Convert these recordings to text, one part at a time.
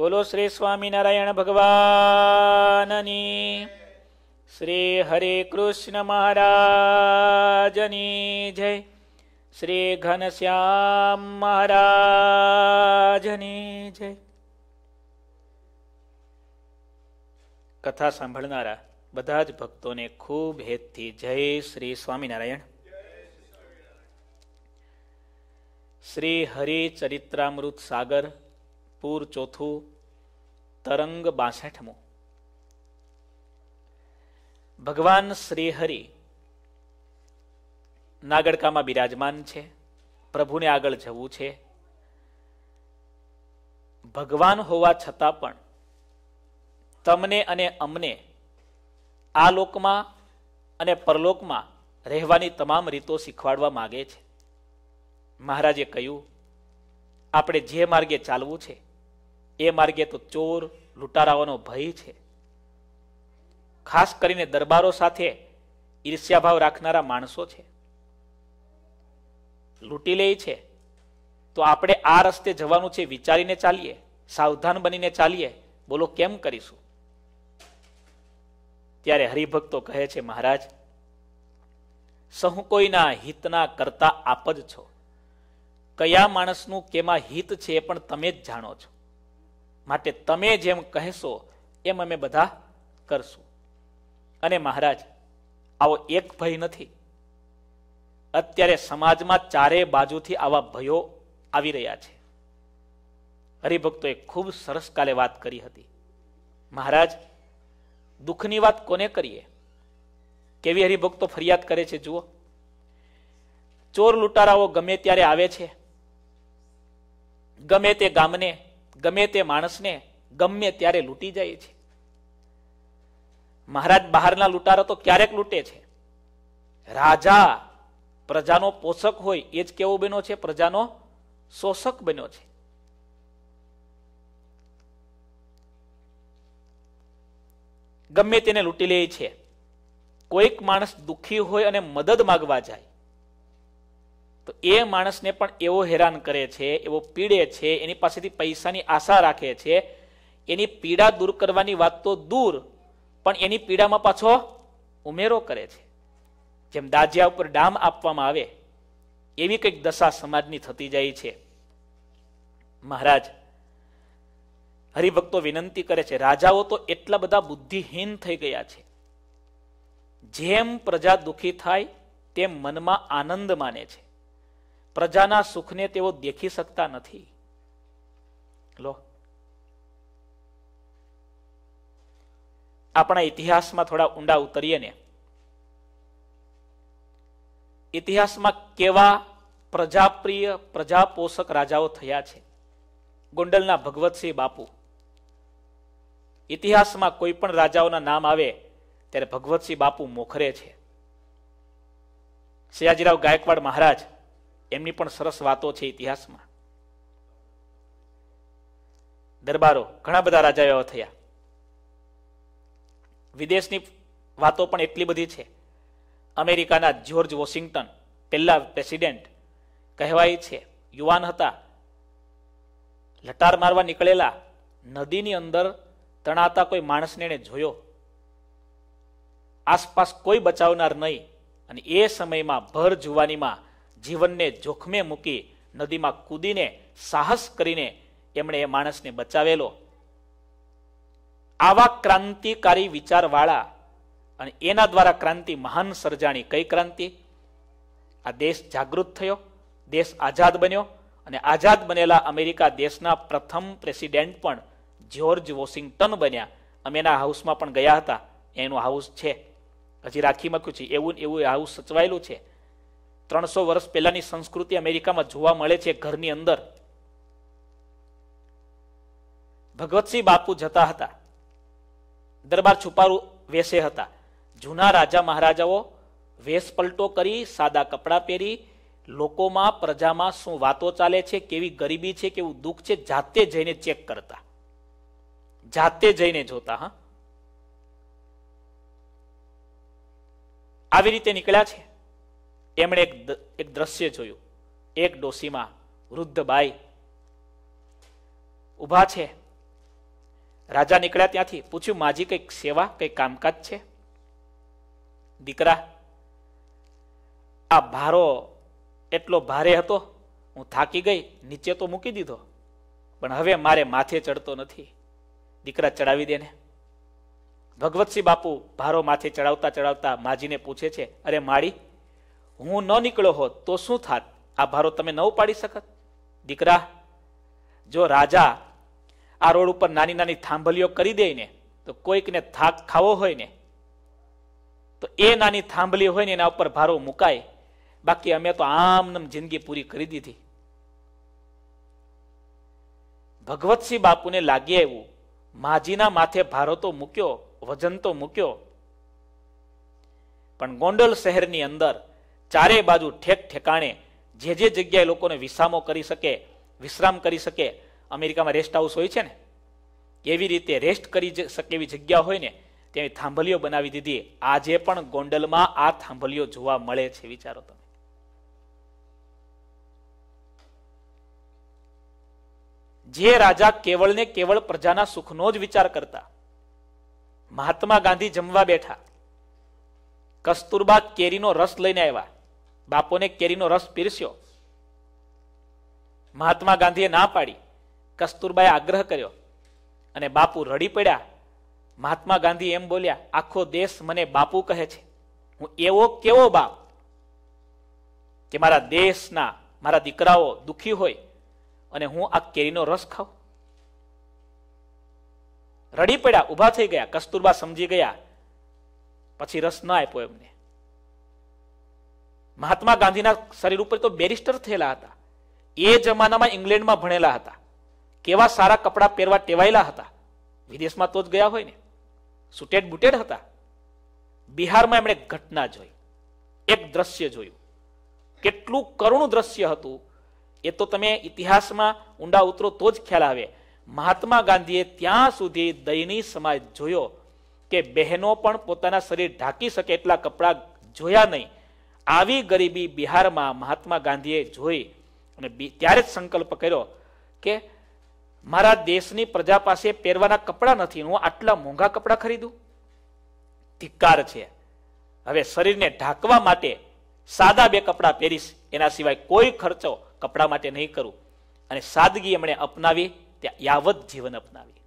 બોલો શ્રી સ્વામિનારાયણ ભગવાનની. શ્રી હરે કૃષ્ણ મહારાજની જય. શ્રી ઘનશ્યામ મહારાજની જય. કથા સાંભળનારા બધા જ ભક્તોને ખૂબ હેતથી જય શ્રી સ્વામિનારાયણ. શ્રી હરિ ચરિત્રામૃત સાગર પૂર ચોથું તરંગ બાસઠમું. ભગવાન શ્રીહરિ નાગડકામાં બિરાજમાન છે, પ્રભુને આગળ જવું છે. ભગવાન હોવા છતાં પણ તમને અને અમને આ લોકમાં અને પરલોકમાં રહેવાની તમામ રીતો શીખવાડવા માગે છે. મહારાજે કહ્યું, આપણે જે માર્ગે ચાલવું છે એ માર્ગે તો ચોર લૂંટારાઓનો ભય છે. ખાસ કરીને દરબારો સાથે ઈર્ષ્યાભાવ રાખનારા માણસો છે. લૂંટી લે છે. તો આપણે આ રસ્તે જવાનું છે, વિચારીને ચાલીએ, સાવધાન બનીને ચાલીએ, બોલો કેમ કરીશું? ત્યારે હરિભક્તો કહે છે, મહારાજ, સહુ કોઈના હિતના કરતા આપ જ છો. કયા માણસનું કેમાં હિત છે એ પણ તમે જ જાણો છો. માટે તમે જેમ કહેશો, એમ અમે બધા કરશું. અને મહારાજ, આવો એક ભય નથી. અત્યારે સમાજમાં ચારે બાજુથી આવા ભયો આવી રહ્યા છે. હરિભક્તોએ ખૂબ સરસ કાલે વાત કરી હતી. મહારાજ, દુઃખની વાત કોને કરીએ? કેવી હરિભક્તો ફરિયાદ કરે છે, જુઓ. ચોર લૂંટારાઓ ગમે ત્યારે આવે છે. ગમે તે ગામને ગમે તે માણસને ગમે ત્યારે લૂંટી જાય છે. મહારાજ બહારના લૂંટારો તો ક્યારેક લૂંટે છે. રાજા પ્રજાનો પોષક હોય એ જ કેવો બન્યો છે? પ્રજાનો શોષક બન્યો છે. ગમે તેને લૂંટી લે છે. કોઈક માણસ દુઃખી હોય અને મદદ માગવા જાય. તો એ માણસને પણ એવો હેરાન કરે છે, એવો પીડે છે, એની પાસેથી પૈસાની આશા રાખે છે. એની પીડા દૂર કરવાની વાત તો દૂર, પણ એની પીડામાં પાછો ઉમેરો કરે છે. જેમ દાજિયા ઉપર ડામ આપવામાં આવે, એવી કંઈક દશા સમાજની થતી જાય છે. મહારાજ, હરિભક્તો વિનંતી કરે છે, રાજાઓ તો એટલા બધા બુદ્ધિહીન થઈ ગયા છે. જેમ પ્રજા દુઃખી થાય, તેમ મનમાં આનંદ માને છે. પ્રજાના સુખને તેઓ દેખી શકતા નથી. લો. આપણા ઇતિહાસમાં થોડા ઊંડા ઉતરીએ ને. ઇતિહાસમાં કેવા પ્રજાપ્રિય, પ્રજાપોષક રાજાઓ થયા છે. ગોંડલના ભગવતસિંહ બાપુ. ઇતિહાસમાં કોઈ પણ રાજાઓના નામ આવે, ત્યારે ભગવતસિંહ બાપુ મોખરે છે. સયાજીરાવ ગાયકવાડ મહારાજ એમની પણ સરસ વાતો છે ઇતિહાસમાં. દરબારો ઘણા બધા રાજાઓ થયા. વિદેશની વાતો પણ એટલી બધી છે. અમેરિકાના જ્યોર્જ વોશિંગ્ટન પહેલા પ્રેસિડેન્ટ કહેવાય છે, યુવાન હતા. લટાર મારવા નીકળેલા નદીની અંદર તણાતા કોઈ માણસને એને જોયો. આસપાસ કોઈ બચાવનાર નહીં અને એ સમયમાં ભર જુવાનીમાં જીવનને જોખમે મૂકી નદીમાં કૂદીને સાહસ કરીને એમણે એ માણસને બચાવેલો. આવા ક્રાંતિકારી વિચારવાળા અને એના દ્વારા ક્રાંતિ મહાન સર્જાણી કઈ ક્રાંતિ? આ દેશ જાગૃત થયો, દેશ આઝાદ બન્યો અને આઝાદ બનેલા અમેરિકા દેશના પ્રથમ પ્રેસિડેન્ટ પણ જ્યોર્જ વોશિંગ્ટન બન્યા. અમે એના હાઉસમાં પણ ગયા હતા. એનું હાઉસ છે. હજી રાખી મૂક્યું છે. એવું એવું હાઉસ સચવાયેલું છે. ત્રણસો વર્ષ પહેલાની સંસ્કૃતિ અમેરિકામાં જોવા મળે છે ઘરની અંદર. ભગવતસિંહ બાપુ જતા હતા. દરબાર છુપારું વેસે હતા. જૂના રાજા મહારાજાઓ વેશ પલટો કરી, સાદા કપડાં પહેરી, લોકોમાં, પ્રજામાં શું વાતો ચાલે છે, કેવી ગરીબી છે, કેવું દુઃખ છે, જાતે જઈને ચેક કરતા. જાતે જઈને જોતા, હા. આવી રીતે નીકળ્યા છે. એમણે એક એક દ્રશ્ય જોયું. એક ડોસીમાં વૃદ્ધ બાઈ ઊભા છે. રાજા નીકળ્યા ત્યાંથી પૂછ્યું, માજી કંઈક સેવા કઈ કામકાજ છે? દીકરા, આ ભારો એટલો ભારે હતો, હું થાકી ગઈ, નીચે તો મૂકી દીધો, પણ હવે મારે માથે ચડતો નથી. દીકરા, ચડાવી દે ને ભગવતસિંહ બાપુ ભારો માથે ચડાવતા ચડાવતા માજીને પૂછે છે, અરે માળી હું ન નીકળ્યો હોત તો શું થાત? આ ભારો તમે ન ઉપાડી શકત? દીકરા, જો રાજા આ રોડ ઉપર નાની નાની થાંભલીઓ કરી દે ને, તો કોઈકને થાક ખાવો હોય ને, તો એ નાની થાંભલી હોય ને એના ઉપર ભારો મુકાય. બાકી અમે તો આમ જિંદગી પૂરી કરી દીધી. ભગવતસિંહ બાપુને લાગી આવ્યું. માજીના માથે ભારો તો મૂક્યો, વજન તો મૂક્યો. પણ ગોંડલ શહેરની અંદર ચારે બાજુ ઠેક ઠેકાણે જે જે જગ્યાએ લોકોને વિસામો કરી શકે, વિશ્રામ કરી શકે, અમેરિકામાં રેસ્ટ હાઉસ હોય છે ને એવી રીતે રેસ્ટ કરી શકે એવી જગ્યા હોય ને તેવી થાંભલીઓ બનાવી દીધી. આજે પણ ગોંડલમાં આ થાંભલીઓ જોવા મળે છે, વિચારો તમે. જે રાજા કેવળ ને કેવળ પ્રજાના સુખનો જ વિચાર કરતા, મહાત્મા ગાંધી જમવા બેઠા, કસ્તુરબા કેરીનો રસ લઈને આવ્યા. બાપોને કેરીનો રસ પીરસ્યો. મહાત્મા ગાંધીએ ના પાડી. કસ્તુરબાએ આગ્રહ કર્યો. અને બાપુ રડી પડ્યા. મહાત્મા ગાંધી એમ બોલ્યા, આખો દેશ મને બાપુ કહે છે. હું એવો કેવો બાપ કે મારા દેશના, મારા દીકરાઓ દુખી હોય અને હું આ કેરીનો રસ ખાઉં? રડી પડ્યા ઊભા થઈ ગયા. કસ્તુરબા સમજી ગયા. પછી રસ ન આપ્યો એમને. મહાત્મા ગાંધીના શરીર ઉપર તો બેરિસ્ટર થયેલા હતા. એ જમાનામાં ઇંગ્લેન્ડમાં ભણેલા હતા. કેવા સારા કપડા પહેરવા ટેવાયેલા હતા. વિદેશમાં તો જ ગયા હોય ને. સુટેડ બુટેડ હતા. બિહારમાં એમણે ઘટના જોઈ. એક દ્રશ્ય જોયું. કેટલું કરુણ દ્રશ્ય હતું. એ તો તમે ઇતિહાસમાં ઊંડા ઉતરો તો જ ખ્યાલ આવે. મહાત્મા ગાંધીએ ત્યાં સુધી દયનીય સમાજ જોયો કે બહેનો પણ પોતાના શરીર ઢાંકી શકે એટલા કપડા જોયા નહીં. આવી ગરીબી બિહારમાં મહાત્મા ગાંધીએ જોઈ અને ત્યારે જ સંકલ્પ કર્યો કે મારા દેશની પ્રજા પાસે પહેરવાના કપડા નથી, હું આટલા મોંઘા કપડા ખરીદું? ધિક્કાર છે. હવે શરીરને ઢાંકવા માટે સાદા બે કપડા પહેરીશ, એના સિવાય કોઈ ખર્ચો કપડા માટે નહીં કરું. અને સાદગી એમણે અપનાવી, ત્યાં યાવત જીવન અપનાવી.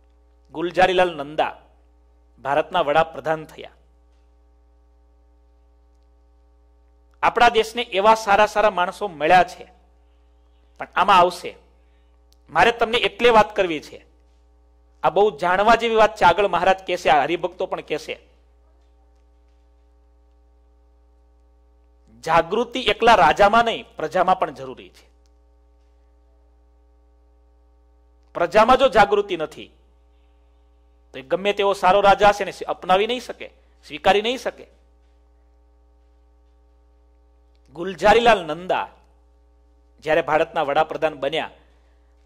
ગુલજારીલાલ નંદા ભારતના વડાપ્રધાન થયા. આપણા દેશને એવા સારા સારા માણસો મળ્યા છે. પણ આમાં આવશે. મારે તમને એટલે વાત કરવી છે. આ બહુ જાણવા જેવી વાત છે. આગળ મહારાજ કહેશે, આ હરિભક્તો પણ કહેશે. જાગૃતિ એકલા રાજામાં નહીં, પ્રજામાં પણ જરૂરી છે. પ્રજામાં જો જાગૃતિ નથી, તો ગમે તેવો સારો રાજા હશે ને, અપનાવી નહીં શકે, સ્વીકારી નહીં શકે. ગુલજારીલાલ નંદા જ્યારે ભારતના વડાપ્રધાન બન્યા,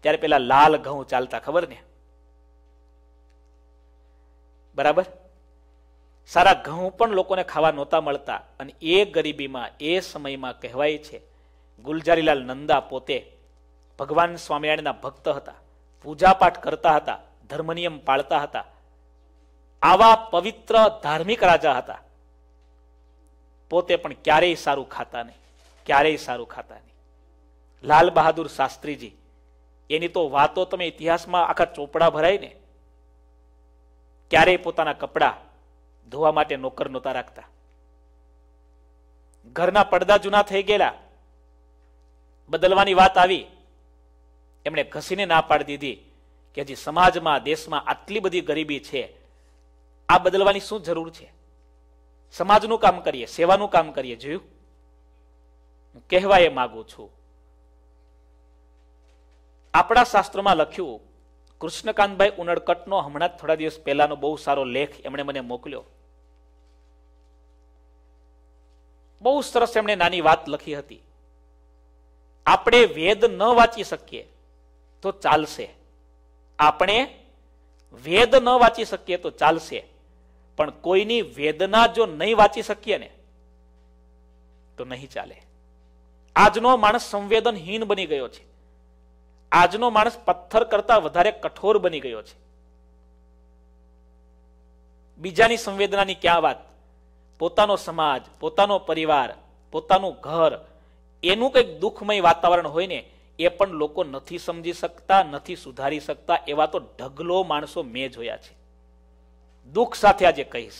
ત્યારે પેલા લાલ ઘઉં ચાલતા ખબર ને? બરાબર? સારા ઘઉં પણ લોકોને ખાવા નહોતા મળતા અને એ ગરીબીમાં, એ સમયમાં કહેવાય છે, ગુલજારીલાલ નંદા પોતે ભગવાન સ્વામિનારાયણના ભક્ત હતા, પૂજાપાઠ કરતા હતા, ધર્મનિયમ પાળતા હતા, આવા પવિત્ર ધાર્મિક રાજા હતા. પોતે પણ ક્યારેય સારું ખાતા નહીં. ક્યારેય સારું ખાતા નહીં. લાલ બહાદુર શાસ્ત્રીજી, એની તો વાતો તમે ઇતિહાસમાં આખા ચોપડા ભરાય ને. ક્યારેય પોતાના કપડા ધોવા માટે નોકર નહોતા રાખતા. ઘરના પડદા જૂના થઈ ગયેલા. બદલવાની વાત આવી. એમણે ઘસીને ના પાડી દીધી કે હજી સમાજમાં, દેશમાં આટલી બધી ગરીબી છે. આ બદલવાની શું જરૂર છે? સમાજનું કામ કરીએ, સેવાનું કામ કરીએ, જોયું? કહેવા એ માગું છું. આપણા શાસ્ત્રોમાં લખ્યું, કૃષ્ણકાંતભાઈ ઉનડકટનો હમણાં થોડા દિવસ પહેલાનો બહુ સારો લેખ એમણે મને મોકલ્યો. બહુ સરસ એમણે નાની વાત લખી હતી. આપણે વેદ ન વાંચી શકીએ તો ચાલશે. આપણે વેદ ન વાંચી શકીએ તો ચાલશે. પણ કોઈની વેદના જો નહીં વાંચી શકીએ ને, તો નહીં ચાલે. આજનો માણસ સંવેદનહીન બની ગયો છે. આજનો માણસ પથ્થર કરતા વધારે કઠોર બની ગયો છે. બીજાની સંવેદનાની ક્યાં વાત? પોતાનો સમાજ, પોતાનો પરિવાર, પોતાનું ઘર, એનું કંઈક દુઃખમય વાતાવરણ હોય ને, એ પણ લોકો નથી સમજી શકતા, નથી સુધારી શકતા, એવા તો ઢગલો માણસો મેં જોયા છે. દુઃખ સાથે આજે કહીશ.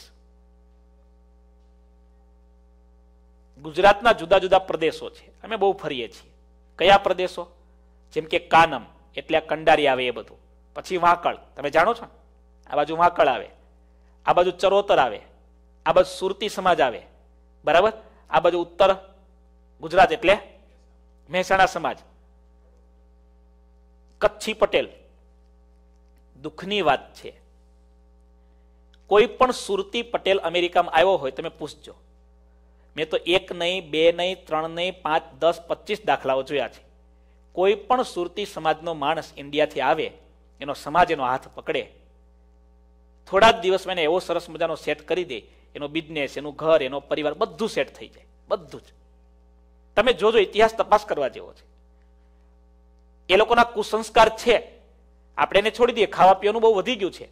ગુજરાતના જુદા જુદા પ્રદેશો છે. અમે બહુ ફરીએ છીએ. કયા પ્રદેશો? જેમ કે કાનમ, એટલે કંડારી આવે એ બધું. પછી વાંકળ. તમે જાણો છો? આ બાજુ વાંકળ આવે. આ બાજુ ચરોતર આવે. આ બાજુ સુરતી સમાજ આવે. બરાબર? આ બાજુ ઉત્તર ગુજરાત એટલે મહેસાણા સમાજ. કચ્છી પટેલ. દુઃખની વાત છે. કોઈ પણ સુરતી પટેલ અમેરિકામાં આવ્યો હોય, તમે પૂછજો. મેં તો એક નહીં, બે નહીં, ત્રણ નહીં, પાંચ, દસ, પચીસ દાખલાઓ જોયા છે. કોઈ પણ સુરતી સમાજનો માણસ ઇન્ડિયાથી આવે, એનો સમાજ એનો હાથ પકડે. થોડા જ દિવસમાં એને એવો સરસ મજાનો સેટ કરી દે, એનો બિઝનેસ એનું ઘર, એનો પરિવાર, બધું સેટ થઈ જાય, બધું જ. તમે જોજો, ઇતિહાસ તપાસ કરવા જેવો છે. એ લોકોના કુસંસ્કાર છે. આપણે એને છોડી દઈએ ખાવા પીવાનું બહુ વધી ગયું છે.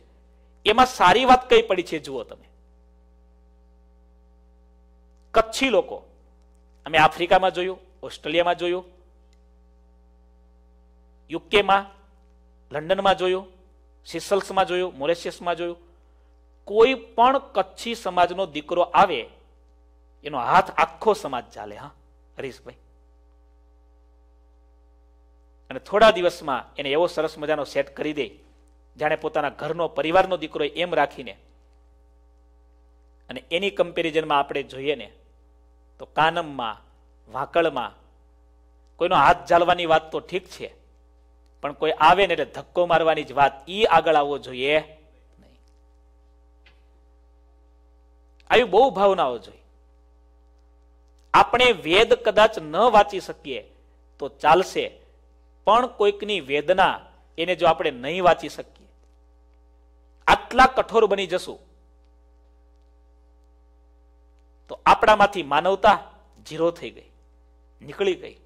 એમાં સારી વાત કઈ પડી છે, જુઓ તમે. કચ્છી લોકો. અમે આફ્રિકામાં જોયું, ઓસ્ટ્રેલિયામાં જોયું, યુકેમાં, લંડનમાં જોયું, સિસલ્સમાં જોયું, મોરેશિયસમાં જોયું. કોઈ પણ કચ્છી સમાજનો દીકરો આવે, એનો હાથ આખો સમાજ ચાલે, હા, હરીશભાઈ. અને થોડા દિવસમાં એને એવો સરસ મજાનો સેટ કરી દે, જાણે પોતાના ઘરનો પરિવારનો દીકરો એમ રાખીને. અને એની કમ્પેરિઝનમાં આપણે જોઈએ ને તો કાનમમાં, વાકળમાં, કોઈનો હાથ ઝાલવાની વાત તો ઠીક છે, પણ કોઈ આવે ને એટલે ધક્કો મારવાની જ વાત ઈ આગળ આવવો જોઈએ નહીં. આવી બહુ ભાવનાઓ જોઈએ. આપણે વેદ કદાચ ન વાંચી શકીએ તો ચાલશે, પણ કોઈકની વેદના એને જો આપણે નહીં વાંચી શકીએ, આટલા કઠોર બની જશું. તો આપણામાંથી માનવતા જીરો થઈ ગઈ, નીકળી ગઈ.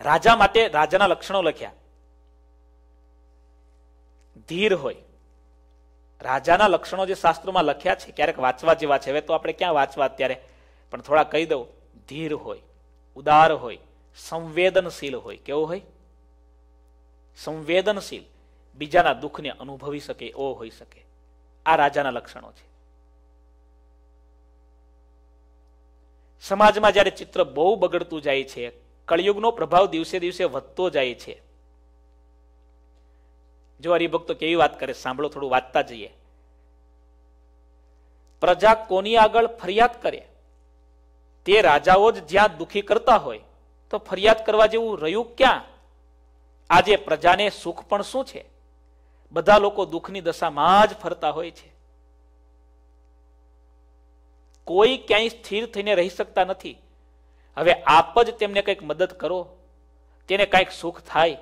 રાજા માટે રાજાના લક્ષણો લખ્યા. ધીર હોય. રાજાના લક્ષણો જે શાસ્ત્રોમાં લખ્યા છે, ક્યારેક વાંચવા જેવા છે. હવે તો આપણે ક્યાં વાંચવા અત્યારે? પણ થોડા કહી દઉં. ધીર હોય, ઉદાર હોય, સંવેદનશીલ હોય. કેવો હોય? સંવેદનશીલ. બીજાના દુઃખને અનુભવી શકે, એવો હોઈ શકે. આ રાજાના લક્ષણો છે. સમાજમાં જ્યારે ચિત્ર બહુ બગડતું જાય છે, કળિયુગનો પ્રભાવ દિવસે દિવસે વધતો જાય છે. જો હરિભક્તો કેવી વાત કરે, સાંભળો, થોડું વાંચતા જઈએ. પ્રજા કોની આગળ ફરિયાદ કરે? તે રાજાઓ જ જ્યાં દુખી કરતા હોય, તો ફરિયાદ કરવા જેવું રહ્યું ક્યાં? આજે પ્રજાને સુખ પણ શું છે? બધા લોકો દુઃખની દશામાં જ ફરતા હોય છે. કોઈ ક્યાંય સ્થિર થઈને રહી શકતા નથી. હવે આપ જ તેમને કંઈક મદદ કરો. તેને કંઈક સુખ થાય.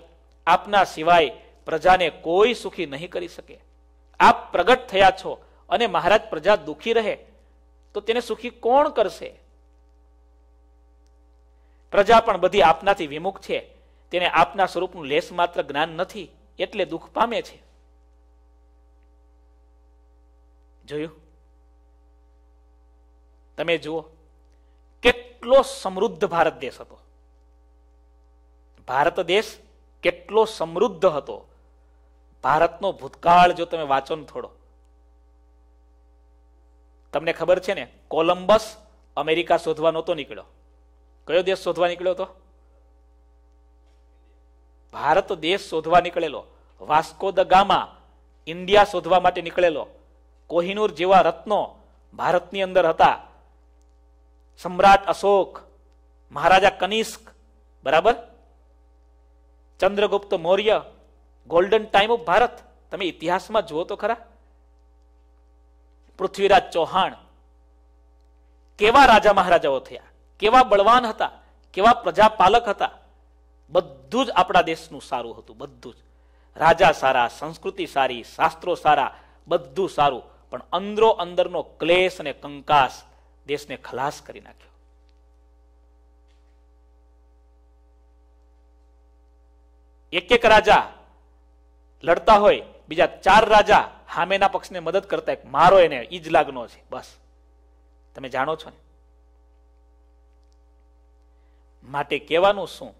આપના સિવાય પ્રજાને કોઈ સુખી નહીં કરી શકે. આપ પ્રગટ થયા છો અને મહારાજ પ્રજા દુખી રહે, તો તેને સુખી કોણ કરશે? પ્રજા પણ બધી આપનાથી વિમુખ છે. તેને આપના સ્વરૂપનું લેશ માત્ર જ્ઞાન નથી, એટલે દુઃખ પામે છે. જોયું? તમે જુઓ, કેટલો સમૃદ્ધ ભારત દેશ હતો. ભારત દેશ કેટલો સમૃદ્ધ હતો. ભારતનો ભૂતકાળ જો તમે વાંચો ને થોડો. તમને ખબર છે ને, કોલંબસ અમેરિકા શોધવા નહોતો નીકળ્યો. કયો દેશ શોધવા નીકળ્યો હતો? ભારત દેશ શોધવા નીકળેલો. વાસ્કો દ ગામા ઇન્ડિયા શોધવા માટે નીકળેલો. કોહિનૂર જેવા રત્નો ભારતની અંદર હતા. સમ્રાટ અશોક, મહારાજા કનિષ્ક, બરાબર? Chandragupta Maurya golden time of Bharat. તમે ઇતિહાસમાં જુઓ તો ખરા. પૃથ્વીરાજ ચૌહાણ. કેવા રાજા મહારાજાઓ થયા? કેવા બળવાન હતા? કેવા પ્રજાપાલક હતા? બધું જ આપણા દેશનું સારું હતું, બધું જ. રાજા સારા, સંસ્કૃતિ સારી, શાસ્ત્રો સારા, બધું સારું. પણ અંદરો અંદરનો ક્લેશ અને કંકાસ દેશને ખલાસ કરી નાખ્યો. એક એક રાજા લડતા હોય, બીજા ચાર રાજા હામેના પક્ષને મદદ કરતા મારો એને ઈજ લાગનો છે, બસ. તમે જાણો છો ને? માટે કહેવાનું શું?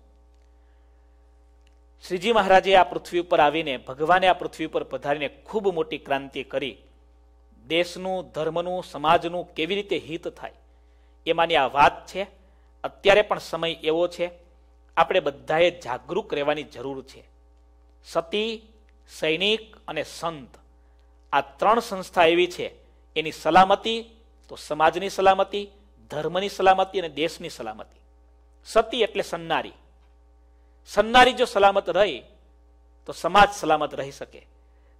શ્રીજી મહારાજે આ પૃથ્વી ઉપર આવીને, ભગવાને આ પૃથ્વી ઉપર પધારીને ખૂબ મોટી ક્રાંતિ કરી. દેશનું, ધર્મનું, સમાજનું કેવી રીતે હિત થાય એમાંની આ વાત છે. અત્યારે પણ સમય એવો છે, આપણે બધાએ જાગૃત રહેવાની જરૂર છે. સતી, સૈનિક અને સંત, આ ત્રણ સંસ્થા એવી છે, એની સલામતી, તો સમાજની સલામતી, ધર્મની સલામતી અને દેશની સલામતી. સતી એટલે સન્નારી. સન્નારી જો સલામત રહી, તો સમાજ સલામત રહી શકે.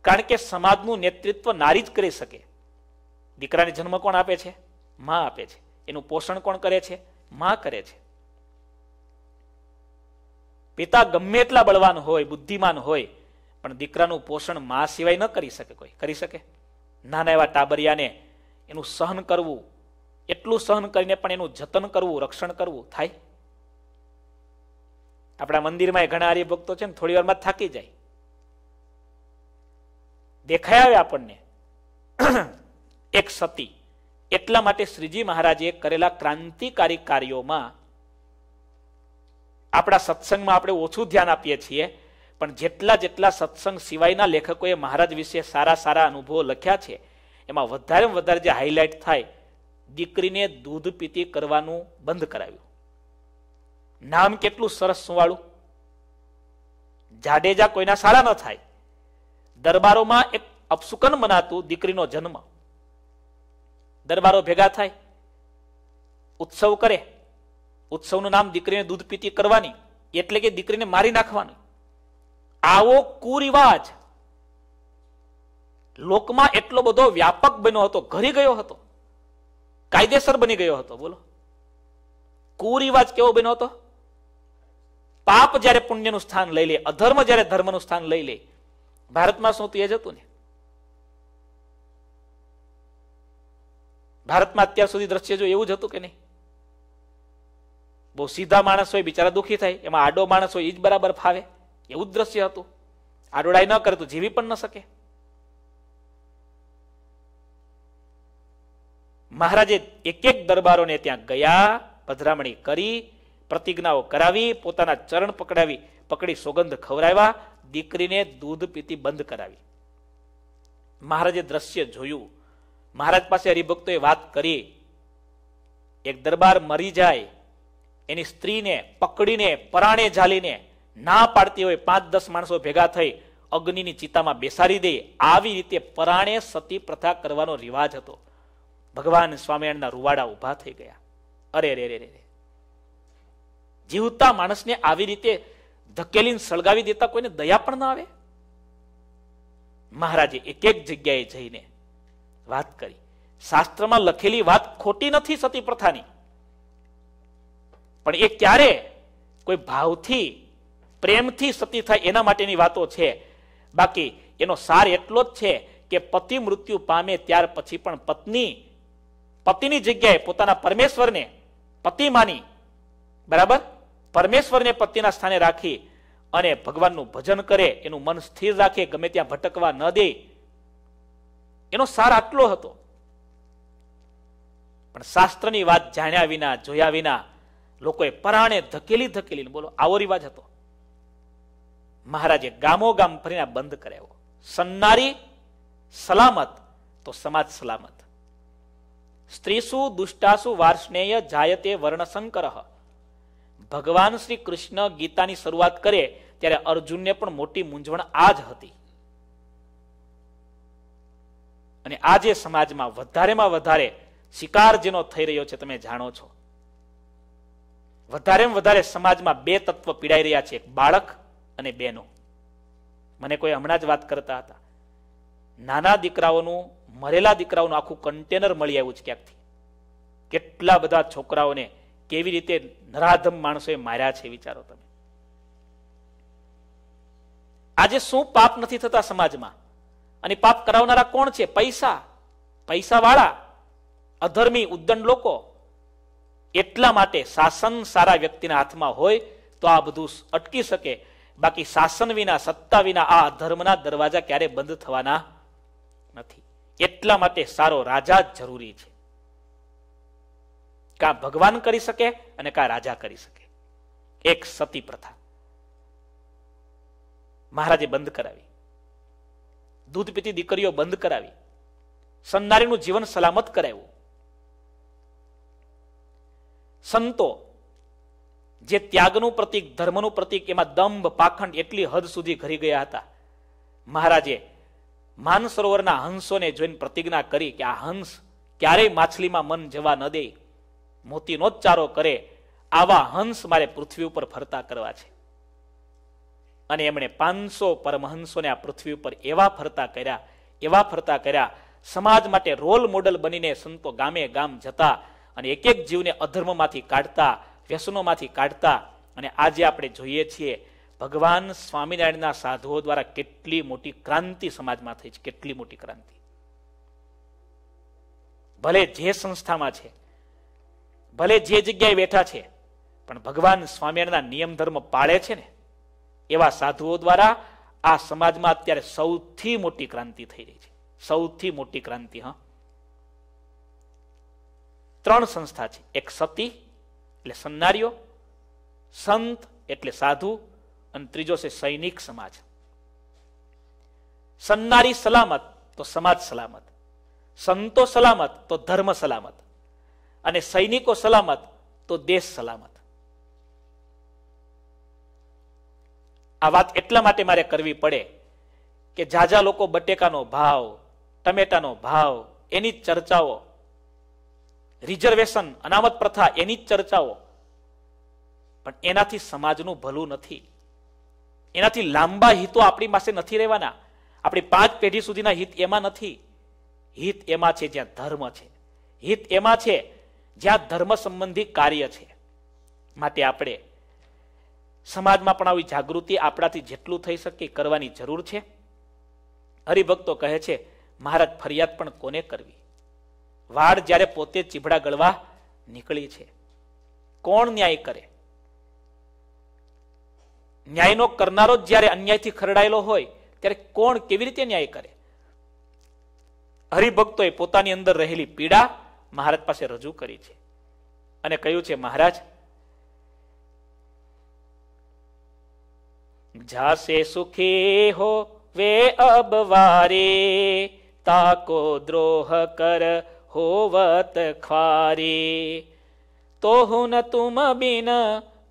કારણ કે સમાજનું નેતૃત્વ નારી જ કરી શકે. દીકરાને જન્મ કોણ આપે છે? માં આપે છે. એનું પોષણ કોણ કરે છે? માં કરે છે. પિતા ગમે એટલા બળવાન હોય, બુદ્ધિમાન હોય, પણ દીકરાનું પોષણમાં સિવાય ન કરી શકે કોઈ. કરી શકે? નાના એવા ટાબરિયાને એનું સહન કરવું, એટલું સહન કરીને પણ એનું જતન કરવું, રક્ષણ કરવું થાય? આપણા મંદિરમાં ઘણા હરિભક્તો છે ને, થોડી વારમાં થાકી જાય. દેખાય આવે આપણને. એક સતી. એટલા માટે શ્રીજી મહારાજે કરેલા ક્રાંતિકારી કાર્યોમાં આપણા સત્સંગમાં આપણે ઓછું ધ્યાન આપીએ છીએ, પણ જેટલા જેટલા સત્સંગ સિવાયના લેખકોએ મહારાજ વિશે સારા સારા અનુભવો લખ્યા છે, એમાં વધારે વધારે જે હાઇલાઇટ થાય, દીકરીને દૂધ પીતી કરવાનું બંધ કરાવ્યું. નામ કેટલું સરસ સુવાળું. જાડેજા કોઈના સારા ન થાય. દરબારોમાં એક અપસુકન મનાતું દીકરીનો જન્મ. દરબારો ભેગા થાય, ઉત્સવ કરે, ઉત્સવનું નામ દીકરીને દૂધ પીતી કરવાની, એટલે કે દીકરીને મારી નાખવાની. આવો કુરિવાજ લોકમાં એટલો બધો વ્યાપક બન્યો હતો, ઘરી ગયો હતો, કાયદેસર બની ગયો હતો, બોલો. કુરિવાજ કેવો બન્યો હતો? પાપ જ્યારે પુણ્યનું સ્થાન લઈ લે, અધર્મ જ્યારે ધર્મનું સ્થાન લઈ લે, ભારતમાં શું તે જ હતું ને? ભારતમાં અત્યાર સુધી દ્રશ્ય જો એવું જ હતું કે નહીં? બહુ સીધા માણસ હોય બિચારા દુઃખી થાય, એમાં આડો માણસ હોય એ જ બરાબર ફાવે. એવું જ દ્રશ્ય હતું. આડોડાઈ ન કરે તો જીવી પણ ન શકે. મહારાજે એક એક દરબારોને ત્યાં ગયા, પધરામણી કરી, પ્રતિજ્ઞાઓ કરાવી, પોતાના ચરણ પકડાવી, પકડી સોગંધ ખવડાવ્યા, દીકરીને દૂધ પીતી બંધ કરાવી. મહારાજે દ્રશ્ય જોયું. મહારાજ પાસે હરિભક્તોએ વાત કરી. એક દરબાર મરી જાય, એની સ્ત્રીને પકડીને, પરાણે ઝાલીને ના પાડતી હોય પાંચ દસ માણસો ભેગા થઈ અગ્નિની ચિતામાં બેસાડી દે. આવી રીતે પરાણે સતી પ્રથા કરવાનો રિવાજ હતો. ભગવાન સ્વામિનારાયણના રૂવાડા ઊભા થઈ ગયા. અરે રે રે રે જીવતા માણસને આવી રીતે ધકેલીને સળગાવી દેતા કોઈને દયા પણ ના આવે? મહારાજે એક એક જગ્યાએ જઈને વાત કરી. શાસ્ત્રમાં લખેલી વાત ખોટી નથી સતી પ્રથાની. પણ એ ક્યારે કોઈ ભાવથી, પ્રેમથી સતી થાય એના માટેની વાતો છે. બાકી એનો સાર એટલો જ છે કે પતિ મૃત્યુ પામે ત્યાર પછી પણ પત્ની, પતિની જગ્યાએ પોતાના પરમેશ્વરને પતિ માની, બરાબર? પરમેશ્વરને પતિના સ્થાને રાખી અને ભગવાનનું ભજન કરે, એનું મન સ્થિર રાખે, ગમે ત્યાં ભટકવા ન દે એનો સાર આટલો હતો. પણ શાસ્ત્રની વાત જાણ્યા વિના, જોયા વિના લોકોએ પરાણે ધકેલી ધકેલી બોલો, આવો રિવાજ હતો. મહારાજે ગામો ગામ ફરીને બંધ કરાવ્યો સન્નારી સલામત, તો સમાજ સલામત. સ્ત્રીસુ, દુષ્ટાસુ, વાર્ષ્ણેય જાયતે વર્ણશંકર. ભગવાન શ્રી કૃષ્ણ ગીતાની શરૂઆત કરે ત્યારે અર્જુનને પણ મોટી મૂંઝવણ આ જ હતી. અને આજે સમાજમાં વધારેમાં વધારે શિકાર જેનો થઈ રહ્યો છે, તમે જાણો છો. વધારે વધારે સમાજમાં બે તત્વ પીડાઈ રહ્યા છે, એક બાળક અને બેનો. મને કોઈ હમણાં જ વાત કરતા હતા. નાના દીકરાઓનું, મરેલા દીકરાઓનું આખું કન્ટેનર મળી આવ્યું છે ક્યાંકથી? કેટલા બધા છોકરાઓને કેવી રીતે નરાધમ માણસોએ માર્યા છે, વિચારો તમે. આજે શું પાપ નથી થતા સમાજમાં? અને પાપ કરાવનારા કોણ છે? પૈસા. પૈસા વાળા અધર્મી, ઉદ્દંડ લોકો. એટલા માટે શાસન સારા વ્યક્તિના હાથમાં હોય તો આ બધું અટકી શકે. બાકી શાસન વિના, સત્તા વિના આ ધર્મના દરવાજા ક્યારે બંધ થવાના નથી. એટલા માટે સારો રાજા જરૂરી છે. કા ભગવાન કરી શકે અને કા રાજા કરી શકે. એક સતી પ્રથા. મહારાજે બંધ કરાવી. દૂધ પીતી દીકરીઓ બંધ કરાવી. સન્નારીનું જીવન સલામત કરાવ્યું. સંતો જે ત્યાગનું પ્રતીક, ધર્મનું પ્રતીક, એમાં દંભ, પાખંડ એટલી હદ સુધી ઘરી ગયા હતા. મહારાજે માનસરોવરના હંસોને જોઈને પ્રતિજ્ઞા કરી કે આ હંસ ક્યારેય માછલીમાં મન જવા ન દે. મોતીનો જ ચારો કરે. આવા હંસ મારે પૃથ્વી ઉપર ફરતા કરવા છે. અને એમણે પાંચસો પરમહંસોને આ પૃથ્વી ઉપર એવા ફરતા કર્યા, એવા ફરતા કર્યા, સમાજ માટે રોલ મોડલ બનીને સંતો ગામે ગામ જતા અને એક એક જીવને અધર્મમાંથી કાઢતા, વ્યસનોમાંથી કાઢતા અને આજે આપણે જોઈએ છીએ ભગવાન સ્વામિનારાયણના સાધુઓ દ્વારા કેટલી મોટી ક્રાંતિ સમાજમાં થઈ છે, કેટલી મોટી ક્રાંતિ. ભલે જે સંસ્થામાં છે, ભલે જે જગ્યાએ બેઠા છે, પણ ભગવાન સ્વામિનારાયણના નિયમ ધર્મ પાળે છે ને એવા સાધુઓ દ્વારા આ સમાજમાં અત્યારે સૌથી મોટી ક્રાંતિ થઈ રહી છે. સૌથી મોટી ક્રાંતિ, હા. ત્રણ સંસ્થા છે. એક સતી, એટલે સન્નારીઓ, સંત એટલે સાધુ, અને ત્રીજો છે સૈનિક સમાજ. સન્નારી સલામત, તો સમાજ સલામત. સંતો સલામત, તો ધર્મ સલામત. અને સૈનિકો સલામત, તો દેશ સલામત. આ વાત એટલા માટે મારે કરવી પડે કે જાજા લોકો બટેકાનો ભાવ, ટમેટાનો ભાવ, એની જ ચર્ચાઓ, રિઝર્વેશન, અનામત પ્રથા, એની જ ચર્ચાઓ. પણ એનાથી સમાજનું ભલું નથી. એનાથી લાંબા હિતો આપણી પાસે નથી રહેવાના. આપણી પાંચ પેઢી સુધીના હિત એમાં નથી. હિત એમાં છે જ્યાં ધર્મ છે. હિત એમાં છે જ્યાં ધર્મ સંબંધી કાર્ય છે. માટે આપણે સમાજમાં પણ આવી જાગૃતિ આપણાથી જેટલું થઈ શકે કરવાની જરૂર છે. હરિભક્તો કહે છે, મહારાજ, ફરિયાદ પણ કોને કરવી? વાડ જ્યારે પોતે ચીભડા ગળવા નીકળી છે. કોણ ન્યાય કરે? ન્યાયનો કરનારો જ જ્યારે અન્યાયથી ખરડાયેલો હોય, ત્યારે કોણ કેવી રીતે ન્યાય કરે? હરિભક્તોએ પોતાની અંદર રહેલી પીડા મહારાજ પાસે રજૂ કરી છે અને કહ્યું છે, મહારાજ જાસે સુખી હો વે અબ વારે, તાકો દ્રોહ કર હોવત ખારે તો હું તુમ બિન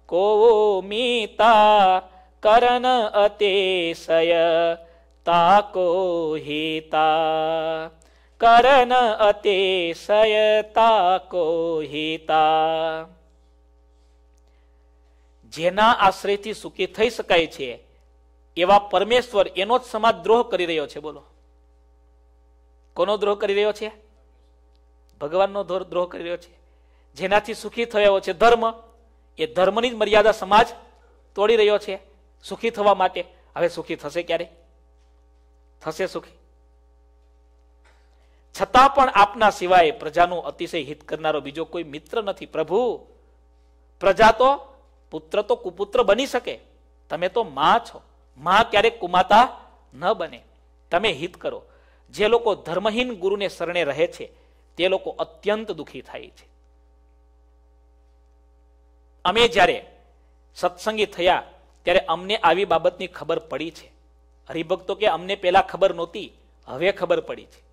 કો મીતા, કરન અતિશય તાકો હિતા. કરન અતિશય તાકો હિતા. જેના આશ્રયથી સુખી થઈ શકાય છે, એવા પરમેશ્વર એનો જ સમાજ દ્રોહ કરી રહ્યો છે, બોલો. કોનો દ્રોહ કરી રહ્યો છે? ભગવાનનો દ્રોહ કરી રહ્યો છે. જેનાથી સુખી થયો છે ધર્મ, એ ધર્મની જ મર્યાદા સમાજ તોડી રહ્યો છે, સુખી થવા માટે. હવે સુખી થશે ક્યારે? થશે સુખી. છતાં પણ આપના સિવાય પ્રજાનું અતિશય હિત કરનારો બીજો કોઈ મિત્ર નથી, પ્રભુ. પ્રજા તો પુત્ર તો કુપુત્ર બની શકે. તમે તો માં છો. માં ક્યારેક કુમાતા ન બને. તમે હિત કરો. જે લોકો ધર્મહીન ગુરુને શરણે રહે છે, તે લોકો અત્યંત દુઃખી થાય છે. અમે જ્યારે સત્સંગી થયા, ત્યારે અમને આવી બાબતની ખબર પડી છે. હરિભક્તો કે અમને પેલા ખબર નહોતી, હવે ખબર પડી છે.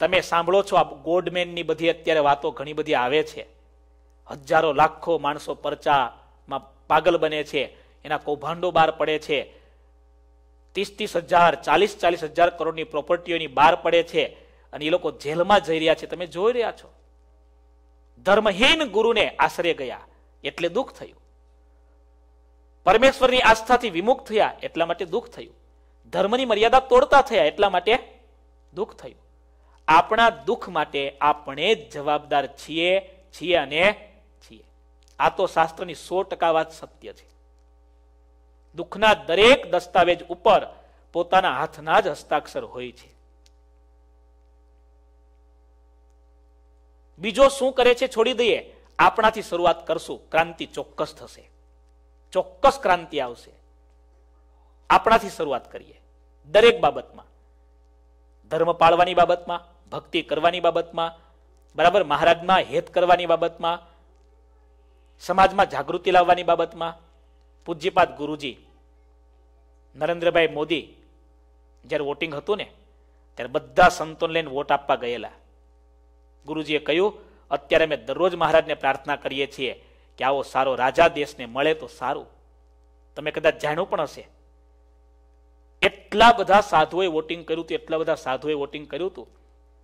તમે સાંભળો છો, આ ગોડમેનની બધી અત્યારે વાતો ઘણી બધી આવે છે. હજારો, લાખો માણસો પરચામાં પાગલ બને છે, એના કૌભાંડો બહાર પડે છે. ત્રીસ ત્રીસ હજાર ચાલીસ ચાલીસ હજાર કરોડની પ્રોપર્ટીઓની બહાર પડે છે અને એ લોકો જેલમાં જઈ રહ્યા છે. તમે જોઈ રહ્યા છો. ધર્મહીન ગુરુને આશરે ગયા, એટલે દુઃખ થયું. પરમેશ્વરની આસ્થાથી વિમુખ થયા, એટલા માટે દુઃખ થયું. ધર્મની મર્યાદા તોડતા થયા, એટલા માટે દુઃખ થયું. આપણા દુઃખ માટે આપણે જ જવાબદાર છીએ છીએ અને છીએ. આ તો શાસ્ત્રની સો ટકા વાત સત્ય છે. દુઃખના દરેક દસ્તાવેજ ઉપર પોતાના હાથના જ હસ્તાક્ષર હોય છે. બીજો શું કરે છે છોડી દઈએ? આપણાથી શરૂઆત કરશું. ક્રાંતિ ચોક્કસ થશે. ચોક્કસ ક્રાંતિ આવશે. આપણાથી શરૂઆત કરીએ. દરેક બાબતમાં. ધર્મ પાળવાની બાબતમાં ભક્તિ કરવાની બાબતમાં, બરાબર, મહારાજમાં હેત કરવાની બાબતમાં, સમાજમાં જાગૃતિ લાવવાની બાબતમાં, પૂજ્યપાદ ગુરુજી, નરેન્દ્રભાઈ મોદી, જ્યારે વોટિંગ હતું ને, ત્યારે બધા સંતોને લઈને વોટ આપવા ગયેલા. ગુરુજીએ કહ્યું, અત્યારે અમે દરરોજ મહારાજને પ્રાર્થના કરીએ છીએ કે આવો સારો રાજા દેશને મળે તો સારું. તમે કદાચ જાણ્યું પણ હશે. એટલા બધા સાધુએ વોટિંગ કર્યું હતું, એટલા બધા સાધુએ વોટિંગ કર્યું હતું.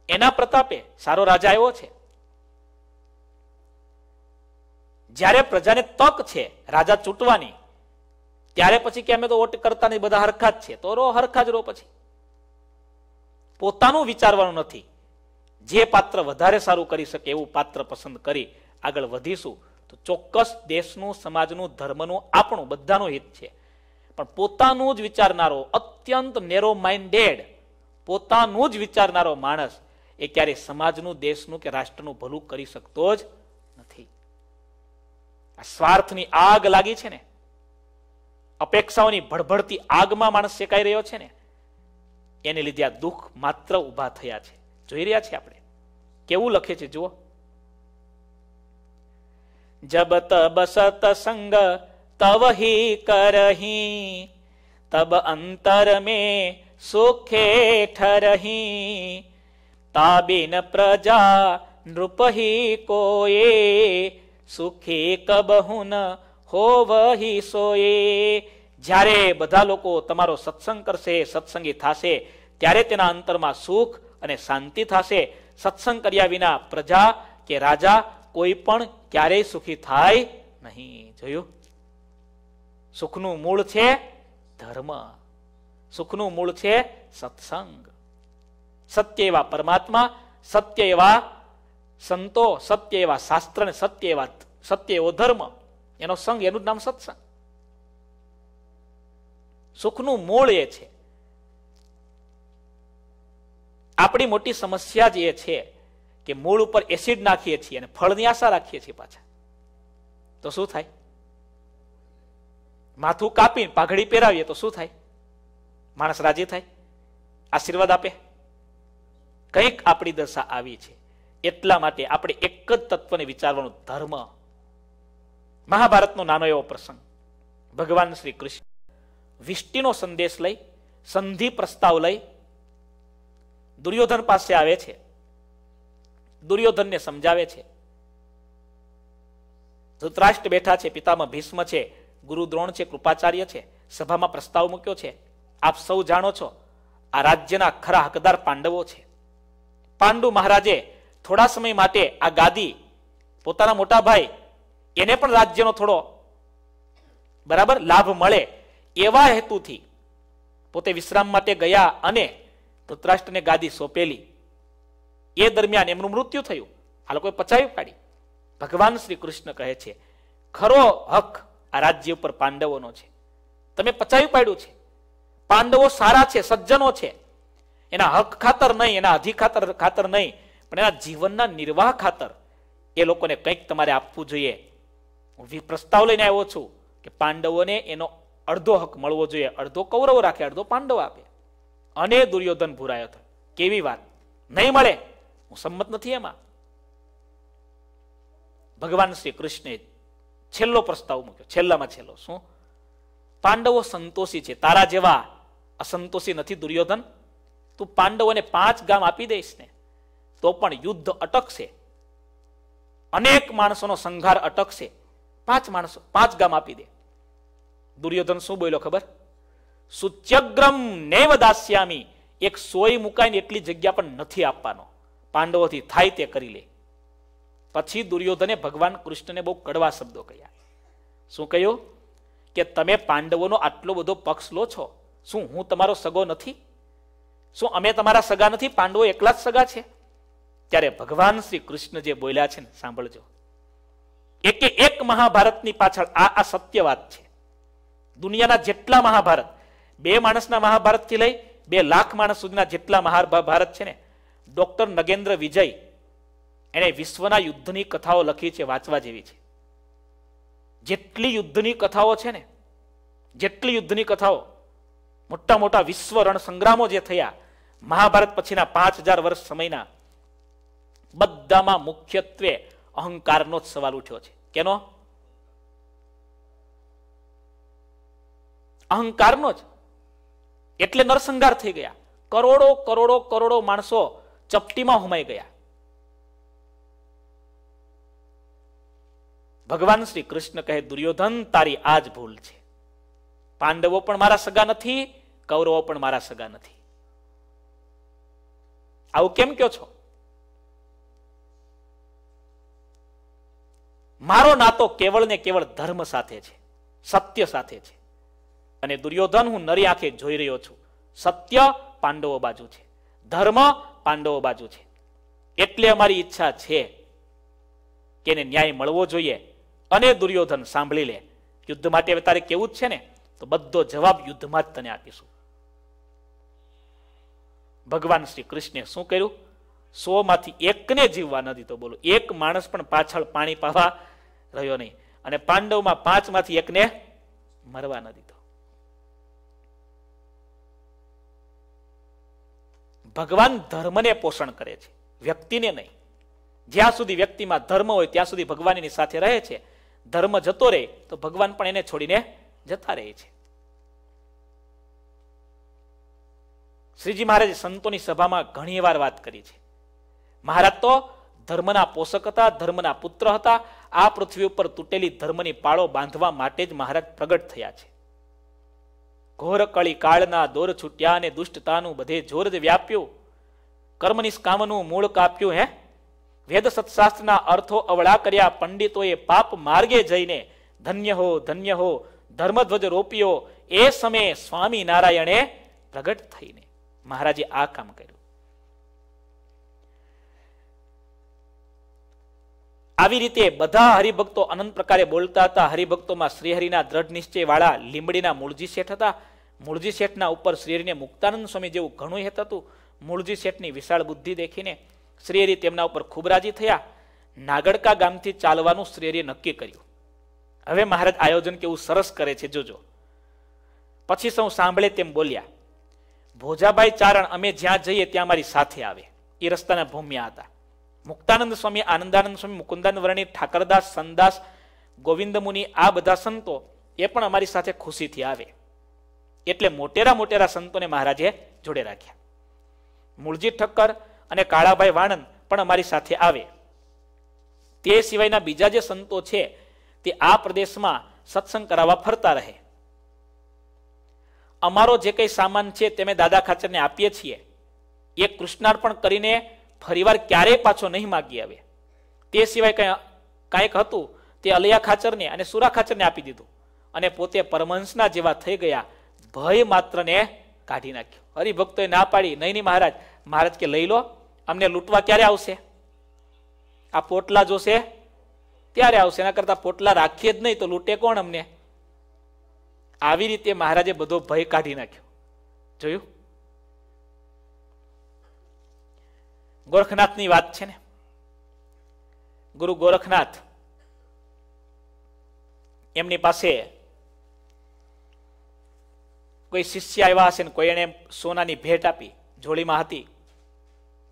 એના પ્રતાપે સારો રાજા આવ્યો છે. જ્યારે પ્રજાને તક છે રાજા ચૂંટવાની, ત્યારે પછી કે અમે તો વોટ કરતા નહીં, બધા હરખા જ છે. તો રો હરખા જ રો પછી. પોતાનું વિચારવાનું નથી. જે પાત્ર વધારે સારું કરી શકે એવું પાત્ર પસંદ કરી આગળ વધીશું, તો ચોક્કસ દેશનું, સમાજનું, ધર્મનું, આપણું બધાનું હિત છે. પણ પોતાનું જ વિચારનારો અત્યંત નેરો માઇન્ડેડ પોતાનું જ વિચારનારો માણસ એ ક્યારેય સમાજનું, દેશનું કે રાષ્ટ્રનું ભલું કરી શકતો જ નથી. આ સ્વાર્થની આગ લાગી છે ને. અપેક્ષાઓની ભડભડતી આગમાં માણસ શેકાઈ રહ્યો છે ને. એને લીધે આ દુઃખ માત્ર ઊભા થયા છે. જોઈ રહ્યા છે આપણે. કેવું લખે છે, જુઓ. જબ તબ સતસંગ તવ હી કરહી, તબ અંતર મેં સુખે ઠરહી તાબિન પ્રજા નૃપહી કોએ સુખી કબહુન હોવહી સોએ જ્યારે બધા લોકો તમારો સત્સંગ કરશે, સત્સંગી થશે, ત્યારે તેના અંતરમાં સુખ અને શાંતિ થશે. સત્સંગ કર્યા વિના પ્રજા કે રાજા કોઈ પણ ક્યારેય સુખી થાય નહીં. જોયું? સુખનું મૂળ છે ધર્મ. સુખનું મૂળ છે સત્સંગ. સત્ય એવા પરમાત્મા સત્ય એવા સંતો સત્ય એવા શાસ્ત્ર ને સત્ય એવા સત્ય એવો ધર્મ. એનો સંગ, એનું નામ સત્સંગ. સુખનું મૂળ એ છે. આપણી મોટી સમસ્યા જ એ છે કે મૂળ ઉપર એસિડ નાખીએ છીએ અને ફળની આશા રાખીએ છીએ પાછા. તો શું થાય? માથું કાપીને પાઘડી પહેરાવીએ તો શું થાય? માણસ રાજી થાય? આશીર્વાદ આપે? કંઈક આપણી દશા આવી છે. એટલા માટે આપણે એક જ તત્વને વિચારવાનો ધર્મ. મહાભારતનો નાનો એવો પ્રસંગ. ભગવાન શ્રી કૃષ્ણ વિષ્ટિનો સંદેશ લઈ, સંધિ પ્રસ્તાવ લઈ દુર્યોધન પાસે આવે છે. દુર્યોધનને સમજાવે છે. ધૃતરાષ્ટ્ર બેઠા છે પિતામાં ભીષ્મ છે, ગુરુ દ્રોણ છે, કૃપાચાર્ય છે, સભામાં પ્રસ્તાવ મૂક્યો છે. આપ સૌ જાણો છો, આ રાજ્યના ખરા હકદાર પાંડવો છે. પાંડુ મહારાજે થોડા સમય માટે આ ગાદી પોતાના મોટા ભાઈ, એને પણ રાજ્યનો થોડો, બરાબર, લાભ મળે એવા હેતુથી પોતે વિશ્રામ માટે ગયા અને ધૃતરાષ્ટ્રને ગાદી સોંપેલી. એ દરમિયાન એમનું મૃત્યુ થયું. આ લોકોએ પચાવી પાડી ભગવાન શ્રી કૃષ્ણ કહે છે, ખરો હક આ રાજ્ય ઉપર પાંડવોનો છે. તમે પચાવી પાડ્યું છે. પાંડવો સારા છે, સજ્જનો છે. એના હક ખાતર નહીં, એના અધિખાતર ખાતર નહીં, પણ એના જીવનના નિર્વાહ ખાતર એ લોકોને કંઈક તમારે આપવું જોઈએ. હું પ્રસ્તાવ લઈને આવ્યો છું કે પાંડવોને એનો અડધો હક મળવો જોઈએ. અડધો કૌરવો રાખે, અડધો પાંડવ આપે. અને દુર્યોધન ભૂરાયો હતો કેવી વાત? નહીં મળે? હું સંમત નથી એમાં. ભગવાન શ્રી કૃષ્ણે છેલ્લો પ્રસ્તાવ મૂક્યો. છેલ્લામાં છેલ્લો. શું? પાંડવો સંતોષી છે. તારા જેવા અસંતોષી નથી દુર્યોધન. તું પાંડવોને પાંચ ગામ આપી દઈશ ને, તો પણ યુદ્ધ અટકશે. અનેક માણસોનો સંઘાર અટકશે. પાંચ માણસો, પાંચ ગામ આપી દે. દુર્યોધન શું બોલ્યો ખબર? સુચ્યગ્રમ નૈવ દાસ્યામી. એક સોય મુકાઈને એટલી જગ્યા પણ નથી આપવાનો. પાંડવોથી થાય તે કરી લે. પછી દુર્યોધને ભગવાન કૃષ્ણને બહુ કડવા શબ્દો કહ્યા શું કહ્યું? કે તમે પાંડવોનો આટલો બધો પક્ષ લો છો. શું હું તમારો સગો નથી? શું અમે તમારા સગા નથી? પાંડવો એકલા જ સગા છે? ત્યારે ભગવાન શ્રી કૃષ્ણ જે બોલ્યા છે ને, સાંભળજો. એકે એક મહાભારતની પાછળ આ આ સત્ય વાત છે. દુનિયાના જેટલા મહાભારત, બે માણસના મહાભારતથી લઈ બે લાખ માણસ સુધીના જેટલા મહાભારત છે ને, ડોક્ટર નગેન્દ્ર વિજય એણે વિશ્વના યુદ્ધની કથાઓ લખી છે, વાંચવા જેવી છે. જેટલી યુદ્ધની કથાઓ છે ને, જેટલી યુદ્ધની કથાઓ, મોટા મોટા વિશ્વ રણ સંગ્રામો જે થયા મહાભારત પછીના પાંચ હજાર વર્ષ સમયના બધામાં મુખ્યત્વે અહંકારનો જ સવાલ ઉઠ્યો છે. કેનો? અહંકારનો જ. એટલે નરસંહાર થઈ ગયા. કરોડો કરોડો કરોડો માણસો ચપટીમાં હુમાઈ ગયા. ભગવાન શ્રી કૃષ્ણ કહે, દુર્યોધન, તારી આ જ ભૂલ છે. પાંડવો પણ મારા સગા નથી, કૌરવો પણ મારા સગા નથી. આવું કેમ કયો છો? મારો નાતો કેવળ ને કેવળ ધર્મ સાથે છે, સત્ય સાથે છે. અને દુર્યોધન હું નરી આંખે જોઈ રહ્યો છું. સત્ય પાંડવો બાજુ છે, ધર્મ પાંડવો બાજુ છે. એટલે અમારી ઈચ્છા છે કે એને ન્યાય મળવો જોઈએ અને દુર્યોધન સાંભળી લે. યુદ્ધ માટે હવે તારે કેવું જ છે ને? તો બધો જવાબ યુદ્ધમાં જ તને આપીશું. ભગવાન શ્રી કૃષ્ણે શું કર્યું? સો માંથી એકને જીવવા ન દીધો. બોલો, એક માણસ પણ પાછળ પાણી પાવા રહ્યો નહીં. અને પાંડવમાં પાંચમાંથી એકને મરવા ન દીધો. ભગવાન ધર્મને પોષણ કરે છે, વ્યક્તિને નહીં. જ્યાં સુધી વ્યક્તિમાં ધર્મ હોય, ત્યાં સુધી ભગવાનની સાથે રહે છે. ધર્મ જતો રહે, તો ભગવાન પણ એને છોડીને જતા રહે છે. શ્રીજી મહારાજે સંતોની સભામાં ઘણી વાર વાત કરી છે. મહારાજ તો ધર્મના પોષક હતા, ધર્મના પુત્ર હતા, આ પૃથ્વી ઉપર તૂટેલી ધર્મની પાળો બાંધવા માટે જ મહારાજ પ્રગટ થયા છે. ઘોર કળી કાળના દોર છૂટ્યા અને દુષ્ટતાનું બધે જોર જ વ્યાપ્યું. કર્મ નિષ્કામનું મૂળ કાપ્યું હે. વેદ સત્શાસ્ત્રના અર્થો અવળા કર્યા પંડિતોએ પાપ માર્ગે જઈને ધન્ય હો ધન્ય હો, ધર્મધ્વજ રોપ્યો એ સમયે સ્વામી નારાયણે પ્રગટ થઈને મહારાજે આ કામ કર્યું. આવી રીતે બધા હરિભક્તો અનંત પ્રકારે બોલતા હતા. હરિભક્તોમાં શ્રીહરિના દ્રઢ નિશ્ચય વાળા લીંબડીના મૂળજી શેઠ હતા. મૂળજી શેઠના ઉપર શ્રીહરિને મુક્તાનંદ સ્વામી જેવું ઘણું હેત હતું. મૂળજી શેઠની વિશાળ બુદ્ધિ દેખીને શ્રીહરિ તેમના ઉપર ખૂબ રાજી થયા. નાગડકા ગામથી ચાલવાનું શ્રીહરિએ નક્કી કર્યું. હવે મહારાજ આયોજન કેવું સરસ કરે છે, જોજો. પછી સૌ સાંભળે તેમ બોલ્યા ભોજાભાઈ ચારણ અમે જ્યાં જઈએ ત્યાં મારી સાથે આવે. એ રસ્તાના ભૂમ્યા હતા. મુક્તાનંદ સ્વામી, આનંદાનંદ સ્વામી, મુકુંદાનંદ વર્ણી, ઠાકરદાસ, સંદાસ, ગોવિંદ મુનિ, આ બધા સંતો એ પણ અમારી સાથે ખુશીથી આવે. એટલે મોટેરા મોટેરા સંતોને મહારાજે જોડે રાખ્યા. મૂળજી ઠક્કર અને કાળાભાઈ વાણંદ પણ અમારી સાથે આવે. તે સિવાયના બીજા જે સંતો છે તે આ પ્રદેશમાં સત્સંગ કરાવવા ફરતા રહે. અમારો જે કંઈ સામાન છે તે અમે દાદા ખાચરને આપીએ છીએ. એ કૃષ્ણાર્પણ કરીને ફરીવાર ક્યારેય પાછો નહીં માગી આવે. તે સિવાય કંઈ, કાંઈક હતું, તે અલિયા ખાચરને અને સુરા ખાચરને આપી દીધું. અને પોતે પરમહંસના જેવા થઈ ગયા. ભય માત્રને કાઢી નાખ્યો. હરિભક્તોએ ના પાડી. નહીં નહીં મહારાજ મહારાજ કે લઈ લો, અમને લૂંટવા ક્યારે આવશે? આ પોટલા જોશે? ત્યારે આવશે? એના કરતા પોટલા રાખીએ જ નહીં તો લૂંટે કોણ અમને? આવી રીતે મહારાજે બધો ભય કાઢી નાખ્યો. જોયું? ગોરખનાથની વાત છે ને? ગુરુ ગોરખનાથ એમની પાસે કોઈ શિષ્ય આવ્યા હશે ને કોઈ એને સોનાની ભેટ આપી જોડીમાં હતી,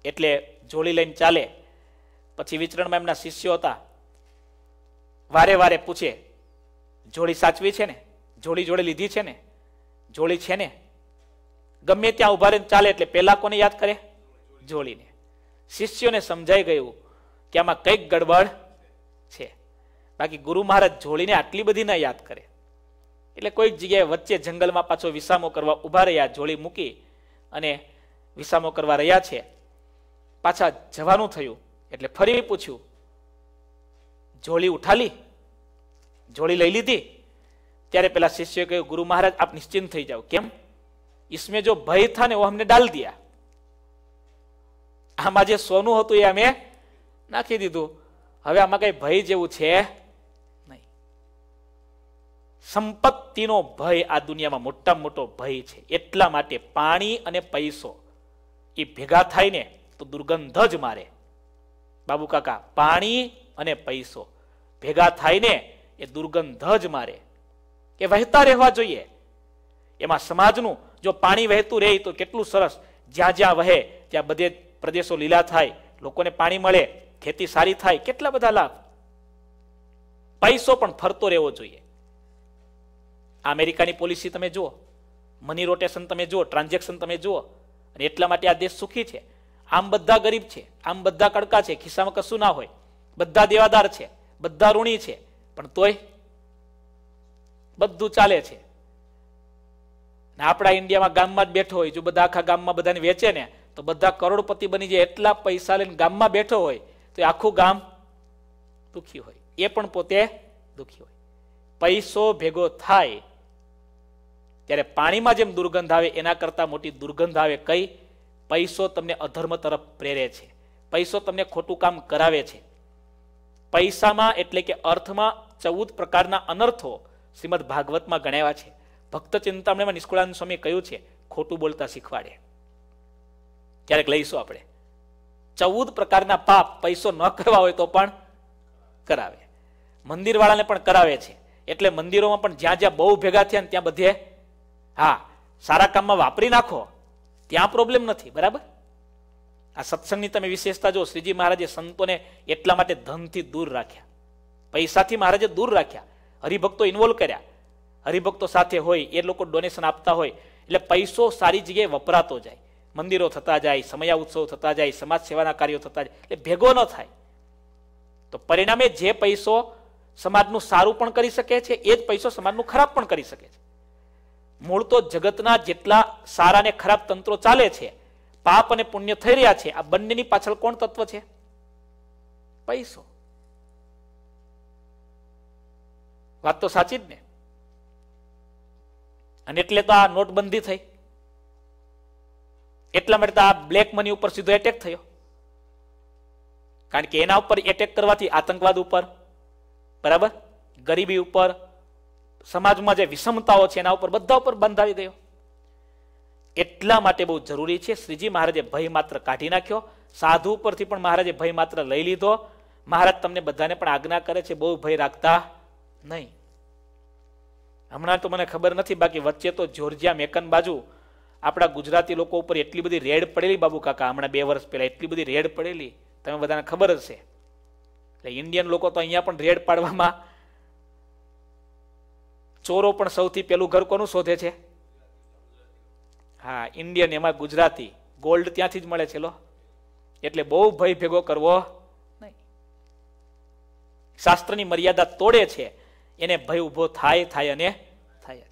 એટલે જોડી લઈને ચાલે. પછી વિચરણમાં એમના શિષ્યો હતા. વારે વારે પૂછે જોડી સાચવી છે ને? જોડી જોડે લીધી છે ને? જોડી છે ને? ગમે ત્યાં ઊભા રહીને ચાલે એટલે પેલા કોને યાદ કરે? જોડીને. શિષ્યોને સમજાઈ ગયું કે આમાં કંઈક ગડબડ છે. બાકી ગુરુ મહારાજ જોડીને આટલી બધી ના યાદ કરે. એટલે કોઈક જગ્યાએ વચ્ચે જંગલમાં પાછો વિસામો કરવા ઊભા રહ્યા, જોડી મૂકી અને વિસામો કરવા રહ્યા છે. પાછા જવાનું થયું એટલે ફરી પૂછ્યું, જોડી ઉઠાલી? જોડી લઈ લીધી? ત્યારે પેલા શિષ્યોએ કહ્યું ગુરુ મહારાજ આપ નિશ્ચિંત થઈ જાઓ કેમ इसमें जो भय था ने वो हमने डाल दिया આમાં જે સોનું હતું એ અમે નાખી દીધું હવે આમાં કઈ ભય જેવું છે નહીં સંપત્તિનો ભય આ દુનિયામાં મોટા મોટો ભય છે એટલા માટે પાણી અને પૈસો એ ભેગા થાય ને તો દુર્ગંધ જ મારે બાબુ કાકા પાણી અને પૈસો ભેગા થાય ને એ દુર્ગંધ જ મારે એ વહેતા રહેવા જોઈએ. એમાં સમાજનું જો પાણી વહેતું રહે તો કેટલું સરસ. જ્યાં જ્યાં વહે, ત્યાં બધે પ્રદેશો લીલા થાય, લોકોને પાણી મળે, ખેતી સારી થાય, કેટલા બધા લાભ. પૈસો પણ ફરતો રહેવો જોઈએ. અમેરિકાની પોલિસી તમે જુઓ, મની રોટેશન તમે જુઓ, ટ્રાન્ઝેક્શન તમે જુઓ, અને એટલા માટે આ દેશ સુખી છે. આમ બધા ગરીબ છે, આમ બધા કડકા છે, ખિસ્સામાં કશું ના હોય. બધા દેવાદાર છે, બધા ઋણી છે, પણ તોય બધું ચાલે છે. આપણા ઇન્ડિયામાં ગામમાં જ બેઠો હોય, જો બધા આખા ગામમાં બધાને વેચે ને, તો બધા કરોડપતિ બની જાય, એટલા પૈસા લઈને ગામમાં બેઠો હોય, તો આખું ગામ દુખી હોય. એ પણ પોતે દુખી હોય. પૈસો ભેગો થાય, ત્યારે પાણીમાં જેમ દુર્ગંધ આવે, એના કરતા મોટી દુર્ગંધ આવે કઈ? પૈસો તમને અધર્મ તરફ પ્રેરે છે. પૈસો તમને ખોટું કામ કરાવે છે. પૈસામાં એટલે કે અર્થમાં ચૌદ પ્રકારના અનર્થો શ્રીમદ ભાગવતમાં ગણાવ્યા છે. ભક્ત ચિંતામણીમાં નિષ્કુળાનંદ સ્વામી કહ્યું છે, ખોટું બોલતા શીખવાડે. ક્યારેક લઈશું આપણે. ચૌદ પ્રકારના પાપ પૈસો ન કરવા હોય તો પણ કરાવે. મંદિરવાળાને પણ કરાવે છે. એટલે મંદિરોમાં પણ જ્યાં જ્યાં બહુ ભેગા થયા ત્યાં બધે, હા, સારા કામમાં વાપરી નાખો. ત્યાં પ્રોબ્લેમ નથી, બરાબર? આ સત્સંગની તમે વિશેષતા જો શ્રીજી મહારાજે સંતોને એટલા માટે ધનથી દૂર રાખ્યા. પૈસાથી મહારાજે દૂર રાખ્યા. હરિભક્તો ઇન્વોલ્વ કર્યા. હરિભક્તો સાથે હોય, એ લોકો ડોનેશન આપતા હોય, એટલે પૈસો સારી જગ્યાએ વપરાતો જાય. મંદિરો થતા જાય, સમયા ઉત્સવ થતા જાય, સમાજ સેવાના કાર્યો થતા જાય, એટલે ભેગો ન થાય. તો પરિણામે જે પૈસો સમાજનું સારું પણ કરી શકે છે, એ જ પૈસો સમાજનું ખરાબ પણ કરી શકે છે. મૂળ તો જગતના જેટલા સારા ને ખરાબ તંત્રો ચાલે છે, પાપ અને પુણ્ય થઈ રહ્યા છે, આ બંનેની પાછળ કોણ તત્વ છે? પૈસો. વાત તો સાચી જ ને. અને એટલે તો આ નોટબંધી થઈ. એટલા માટે આ બ્લેક મની ઉપર સીધો એટેક થયો. કારણ કે એના ઉપર એટેક કરવાથી આતંકવાદ ઉપર, બરાબર? ગરીબી ઉપર, સમાજમાં જે વિષમતાઓ છે એના ઉપર બધા ઉપર બંધ આવી ગયો. એટલા માટે બહુ જરૂરી છે શ્રીજી મહારાજે ભય માત્ર કાઢી નાખ્યો. સાધુ ઉપરથી પણ મહારાજે ભય માત્ર લઈ લીધો. મહારાજ તમને બધાને પણ આજ્ઞા કરે છે, બહુ ભય રાખતા. નહીં. હમણાં તો મને ખબર નથી બાકી વચ્ચે તો જોર્જિયા મેકન બાજુ આપણા ગુજરાતી લોકો ઉપર એટલી બધી રેડ પડેલી બાબુ કાકા હમણાં બે વર્ષ પહેલાં એટલી બધી રેડ પડેલી. તમે બધાને ખબર છે એટલે ઇન્ડિયન લોકો તો અહીંયા પણ રેડ પાડવામાં ચોરો પણ સૌથી પહેલું ઘર કોનું શોધે છે? હા ઇન્ડિયન એમાં ગુજરાતી. ગોલ્ડ ત્યાંથી જ મળે છે લો. એટલે બહુ ભય ભેગો કરવો નહીં. શાસ્ત્રની મર્યાદા તોડે છે. એને ભય ઊભો થાય થાય અને થાય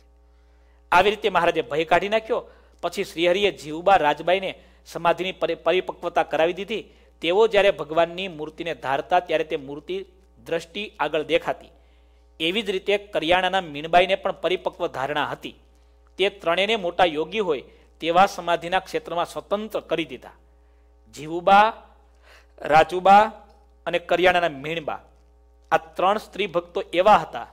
આવી રીતે મહારાજે ભય કાઢી નાખ્યો. પછી શ્રીહરિએ જીવબા રાજબાઈને સમાધિની પરિપક્વતા કરાવી દીધી. તેઓ જ્યારે ભગવાનની મૂર્તિને ધારતા ત્યારે તે મૂર્તિ દ્રષ્ટિ આગળ દેખાતી. એવી જ રીતે કરિયાણાના મીણબાઈને પણ પરિપક્વ ધારણા હતી. તે ત્રણેયને મોટા યોગી હોય તેવા સમાધિના ક્ષેત્રમાં સ્વતંત્ર કરી દીધા. જીવુબા રાજુબા અને કરિયાણાના મીણબા આ ત્રણ સ્ત્રી ભક્તો એવા હતા.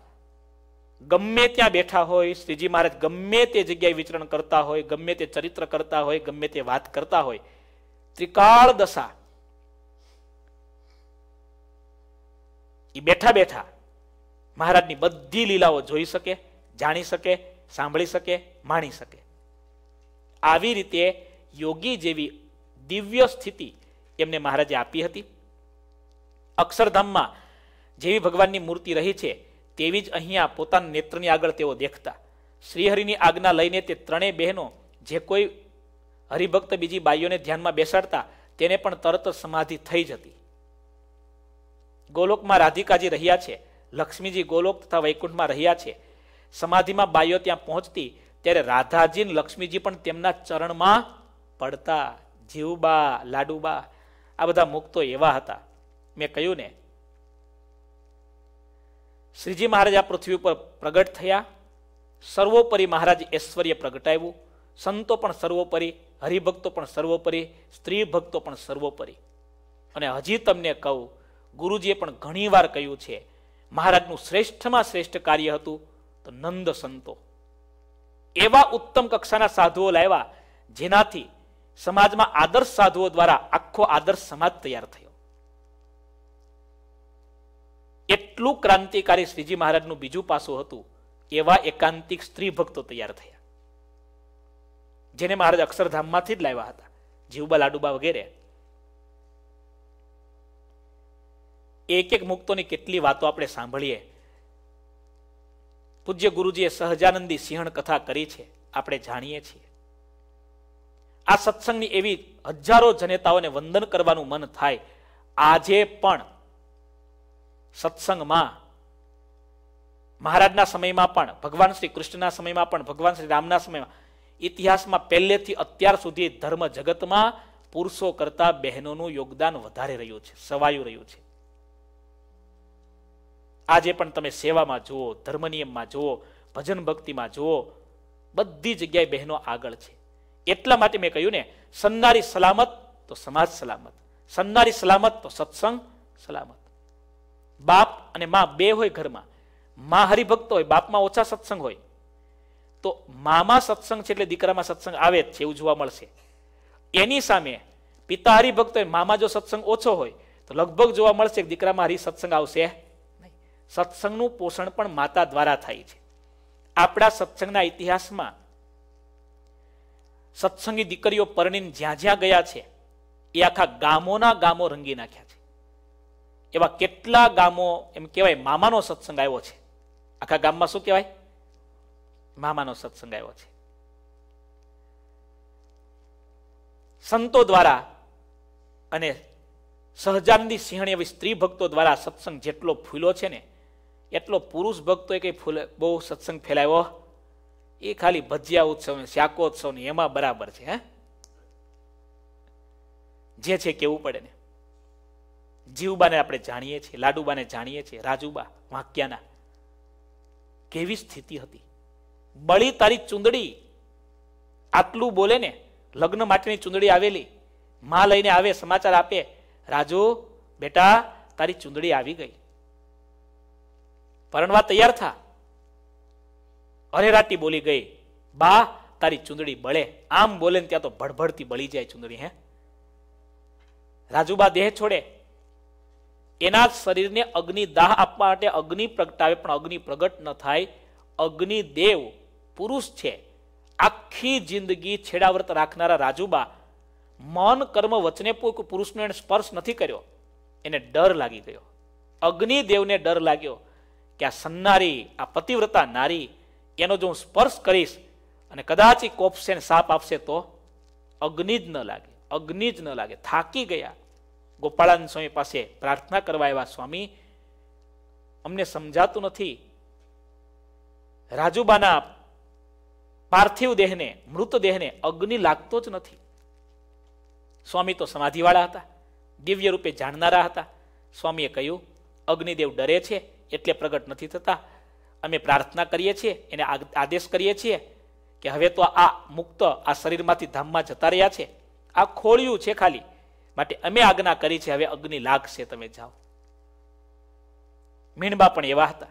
ગમે ત્યાં બેઠા હોય, શ્રીજી મહારાજ ગમે તે જગ્યાએ વિચરણ કરતા હોય, ગમે તે ચરિત્ર કરતા હોય, ગમે તે વાત કરતા હોય, ત્રિકાળ દશા. એ બેઠા બેઠા મહારાજની બધી લીલાઓ જોઈ શકે, જાણી શકે, સાંભળી શકે, માણી શકે. આવી રીતે યોગી જેવી દિવ્ય સ્થિતિ એમને મહારાજે આપી હતી. અક્ષરધામમાં જેવી ભગવાનની મૂર્તિ રહી છે, તેવી જ અહીંયા પોતાના નેત્રની આગળ તેઓ દેખતા. શ્રીહરિની આજ્ઞા લઈને તે ત્રણેય બહેનો જે કોઈ હરિભક્ત બીજી બાઈઓને ધ્યાનમાં બેસાડતા, તેને પણ તરત સમાધિ થઈ જતી. ગોલોકમાં રાધિકાજી રહ્યા છે, લક્ષ્મીજી ગોલોક તથા વૈકુંઠમાં રહ્યા છે. સમાધિમાં બાઈઓ ત્યાં પહોંચતી, ત્યારે રાધાજી અને લક્ષ્મીજી પણ તેમના ચરણમાં પડતા. જીવબા, લાડુબા, આ બધા મુક્તો એવા હતા. મેં કહ્યું ને શ્રીજી મહારાજ આ પૃથ્વી ઉપર પ્રગટ થયા. સર્વોપરી મહારાજ ઐશ્વર્ય પ્રગટાવ્યું. સંતો પણ સર્વોપરી, હરિભક્તો પણ સર્વોપરી સ્ત્રી ભક્તો પણ સર્વોપરી. અને હજી તમને કહું, ગુરુજીએ પણ ઘણીવાર કહ્યું છે, મહારાજનું શ્રેષ્ઠમાં શ્રેષ્ઠ કાર્ય હતું તો નંદ સંતો. એવા ઉત્તમ કક્ષાના સાધુઓ લાવ્યા જેનાથી સમાજમાં આદર્શ સાધુઓ દ્વારા આખો આદર્શ સમાજ તૈયાર થયો. એટલું ક્રાંતિકારી શ્રીજી મહારાજનું બીજું પાસું હતું, એવા એકાંતિક સ્ત્રી ભક્તો તૈયાર થયા. જેને મહારાજ અક્ષરધામમાંથી જ લાવ્યા હતા, જીવબા લાડુબા વગેરે. એક એક મુક્તોની કેટલી વાતો આપણે સાંભળીએ. પૂજ્ય ગુરુજીએ સહજાનંદી સિંહણ કથા કરી છે, આપણે જાણીએ છીએ. આ સત્સંગની એવી હજારો જનેતાઓને વંદન કરવાનું મન થાય, આજે પણ સત્સંગમાં, મહારાજના સમયમાં પણ, ભગવાન શ્રી કૃષ્ણના સમયમાં પણ, ભગવાન શ્રી રામના સમયમાં, ઇતિહાસમાં પહેલેથી અત્યાર સુધી ધર્મ જગતમાં પુરુષો કરતા બહેનોનું યોગદાન વધારે રહ્યું છે, સવાયું રહ્યું છે. આજે પણ તમે સેવામાં જુઓ ધર્મનિયમમાં જુઓ, ભજન ભક્તિમાં જુઓ, બધી જગ્યાએ બહેનો આગળ છે. એટલા માટે મેં કહ્યું ને, સન્નારી સલામત તો સમાજ સલામત, સન્નારી સલામત તો સત્સંગ સલામત. બાપ અને મા બે હોય ઘરમાં. મા હરિભક્ત હોય, બાપમાં ઓછા સત્સંગ હોય. તો મામાં સત્સંગ છે એટલે દીકરામાં સત્સંગ આવે જ છે, એવું જોવા મળશે. એની સામે પિતા હરિભક્ત હોય, મામાં જો સત્સંગ ઓછો હોય, તો લગભગ જોવા મળશે દીકરામાં હરિ સત્સંગ આવશે સત્સંગનું પોષણ પણ માતા દ્વારા થાય છે. આપણા સત્સંગના ઇતિહાસમાં સત્સંગી દીકરીઓ પરણીને જ્યાં જ્યાં ગયા છે, એ આખા ગામોના ગામો રંગી નાખ્યા છે. એવા કેટલા ગામો, એમ કહેવાય, મામાનો સત્સંગ આવ્યો છે. આખા ગામમાં શું કહેવાય? મામાનો સત્સંગ આવ્યો છે. સંતો દ્વારા અને સહજાનંદી સિંહણી એવી સ્ત્રી ભક્તો દ્વારા સત્સંગ જેટલો ફૂલો છે ને, એટલો પુરુષ ભક્તોએ કઈ ફૂલે, બહુ સત્સંગ ફેલાવ્યો. એ ખાલી ભજીયા ઉત્સવ ને શાકોત્સવ ને એમાં બરાબર છે, હે? જે છે કેવું પડે ને. જીવબાને આપણે જાણીએ છીએ, લાડુબાને જાણીએ છીએ, રાજુબા, વાંક્યાના. કેવી સ્થિતિ હતી? બળી તારી ચુંદડી આટલું બોલે ને, લગ્ન માટેની ચુંદડી આવેલી, માં લઈને આવે, સમાચાર આપે, રાજુ, બેટા, તારી ચુંદડી આવી ગઈ. પરણવા તૈયાર થા. અરેરાટી બોલી ગઈ, બા, તારી ચુંદડી બળે. આમ બોલે ને ત્યાં તો ભડભડતી બળી જાય ચુંદડી, હે? રાજુબા દેહ છોડે એના શરીરને અગ્નિ દાહ આપવા માટે અગ્નિ પ્રગટાવે, પણ અગ્નિ પ્રગટ ન થાય. અગ્નિ દેવ પુરુષ છે. આખી જિંદગી છેડાવ્રત રાખનારા રાજુબા મન કર્મ વચને પુરુષનો એને સ્પર્શ નથી કર્યો. એને ડર લાગી ગયો. અગ્નિદેવને ડર લાગ્યો કે આ સન્નારી, આ પતિવ્રતા નારી, એનો જો હું સ્પર્શ કરીશ અને કદાચ કોપશે સાપ આપશે તો અગ્નિ જ ન લાગે, અગ્નિ જ ન લાગે. થાકી ગયા. ગોપાળાનંદ સ્વામી પાસે પ્રાર્થના કરવા આવ્યા સ્વામી. અમને સમજાતું નથી. રાજુબાના પાર્થિવ દેહને મૃતદેહને અગ્નિ લાગતો જ નથી. સ્વામી તો સમાધિવાળા હતા, દિવ્ય રૂપે જાણનારા હતા. સ્વામીએ કહ્યું, અગ્નિદેવ ડરે છે, એટલે પ્રગટ નથી થતા. અમે પ્રાર્થના કરીએ છીએ, એને આદેશ કરીએ છીએ કે હવે તો આ મુક્ત આ શરીરમાંથી ધામમાં જતા રહ્યા છે. આ ખોળ્યું છે ખાલી. માટે અમે આજ્ઞા કરી છે, હવે અગ્નિ લાગશે, તમે જાઓ. મીણબા પણ એવા હતા.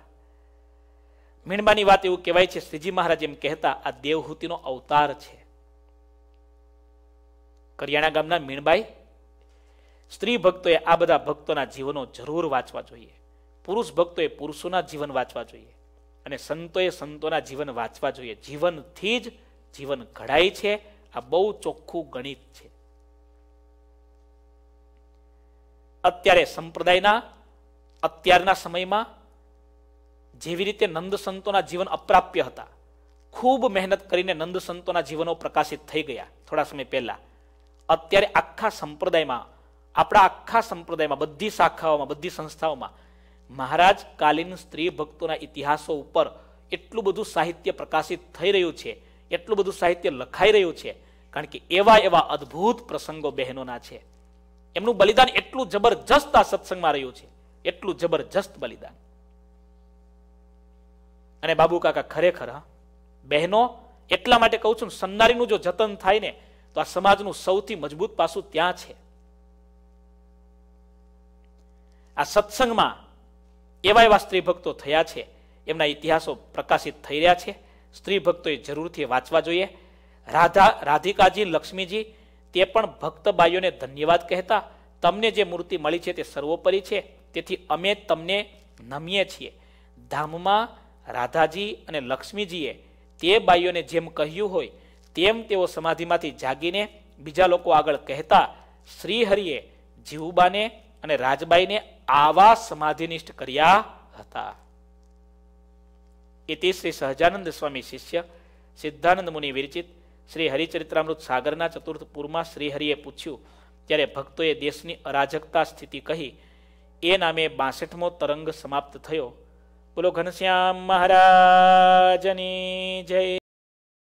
મીણબાની વાત એવું કહેવાય છે, શ્રીજી મહારાજ એમ કહેતા, આ દેવહૂતિનો અવતાર છે. કરિયાણા ગામના મીણબાઈ સ્ત્રી ભક્તોએ આ બધા ભક્તોના જીવનો જરૂર વાંચવા જોઈએ. પુરુષ ભક્તોએ પુરુષોના જીવન વાંચવા જોઈએ. અને સંતોએ સંતોના જીવન વાંચવા જોઈએ. જીવનથી જ જીવન ઘડાય છે. આ બહુ ચોખ્ખું ગણિત છે. અત્યારે સંપ્રદાયના, અત્યારના સમયમાં જેવી રીતે નંદ સંતોના જીવન અપ્રાપ્ય હતા, ખૂબ મહેનત કરીને નંદ સંતોના જીવનો પ્રકાશિત થઈ ગયા થોડા સમય પહેલા. અત્યારે આખા સંપ્રદાયમાં, આપણા આખા સંપ્રદાયમાં, બધી શાખાઓમાં, બધી સંસ્થાઓમાં મહારાજ કાલીન સ્ત્રી ભક્તોના ઇતિહાસો ઉપર એટલું બધું સાહિત્ય પ્રકાશિત થઈ રહ્યું છે, એટલું બધું સાહિત્ય લખાઈ રહ્યું છે, કારણ કે એવા એવા અદ્ભુત પ્રસંગો બહેનોના છે. એમનું બલિદાન એટલું જબરજસ્ત આ સત્સંગમાં રહ્યું છે. એટલું જબરજસ્ત બલિદાન. અને બાબુ કાકા ખરેખર બહેનો, એટલા માટે કહું છું, સન્નારીનું જો જતન થાય ને, તો આ સમાજનું સૌથી મજબૂત પાસું ત્યાં છે. આ સત્સંગમાં એવા એવા સ્ત્રી ભક્તો થયા છે, એમના ઇતિહાસો પ્રકાશિત થઈ રહ્યા છે. સ્ત્રી ભક્તોએ જરૂરથી વાંચવા જોઈએ. રાધા, રાધિકાજી, લક્ષ્મીજી તે પણ ભક્ત બાઈઓને ધન્યવાદ કહેતા તમને જે મૂર્તિ મળી છે તે સર્વોપરી છે. તેથી અમે તમને નમીએ છીએ. ધામમાં રાધાજી અને લક્ષ્મીજીએ તે બાઈઓને જેમ કહ્યું હોય, તેમ તેઓ સમાધિમાંથી જાગીને બીજા લોકો આગળ કહેતા શ્રીહરિએ જીવુબાને અને રાજબાઈને આવા સમાધિનિષ્ઠ કર્યા હતા. ઇતિ શ્રી સહજાનંદ સ્વામી શિષ્ય સિદ્ધાનંદ મુનિ વિરચિત શ્રી હરિચરિત્રામૃત સાગરના ચતુર્થ પૂરમાં શ્રીહરિએ પૂછ્યું, ત્યારે ભક્તોએ દેશની અરાજકતા સ્થિતિ કહી, એ નામે બાસઠમો તરંગ સમાપ્ત થયો. બોલો ઘનશ્યામ મહારાજની જય.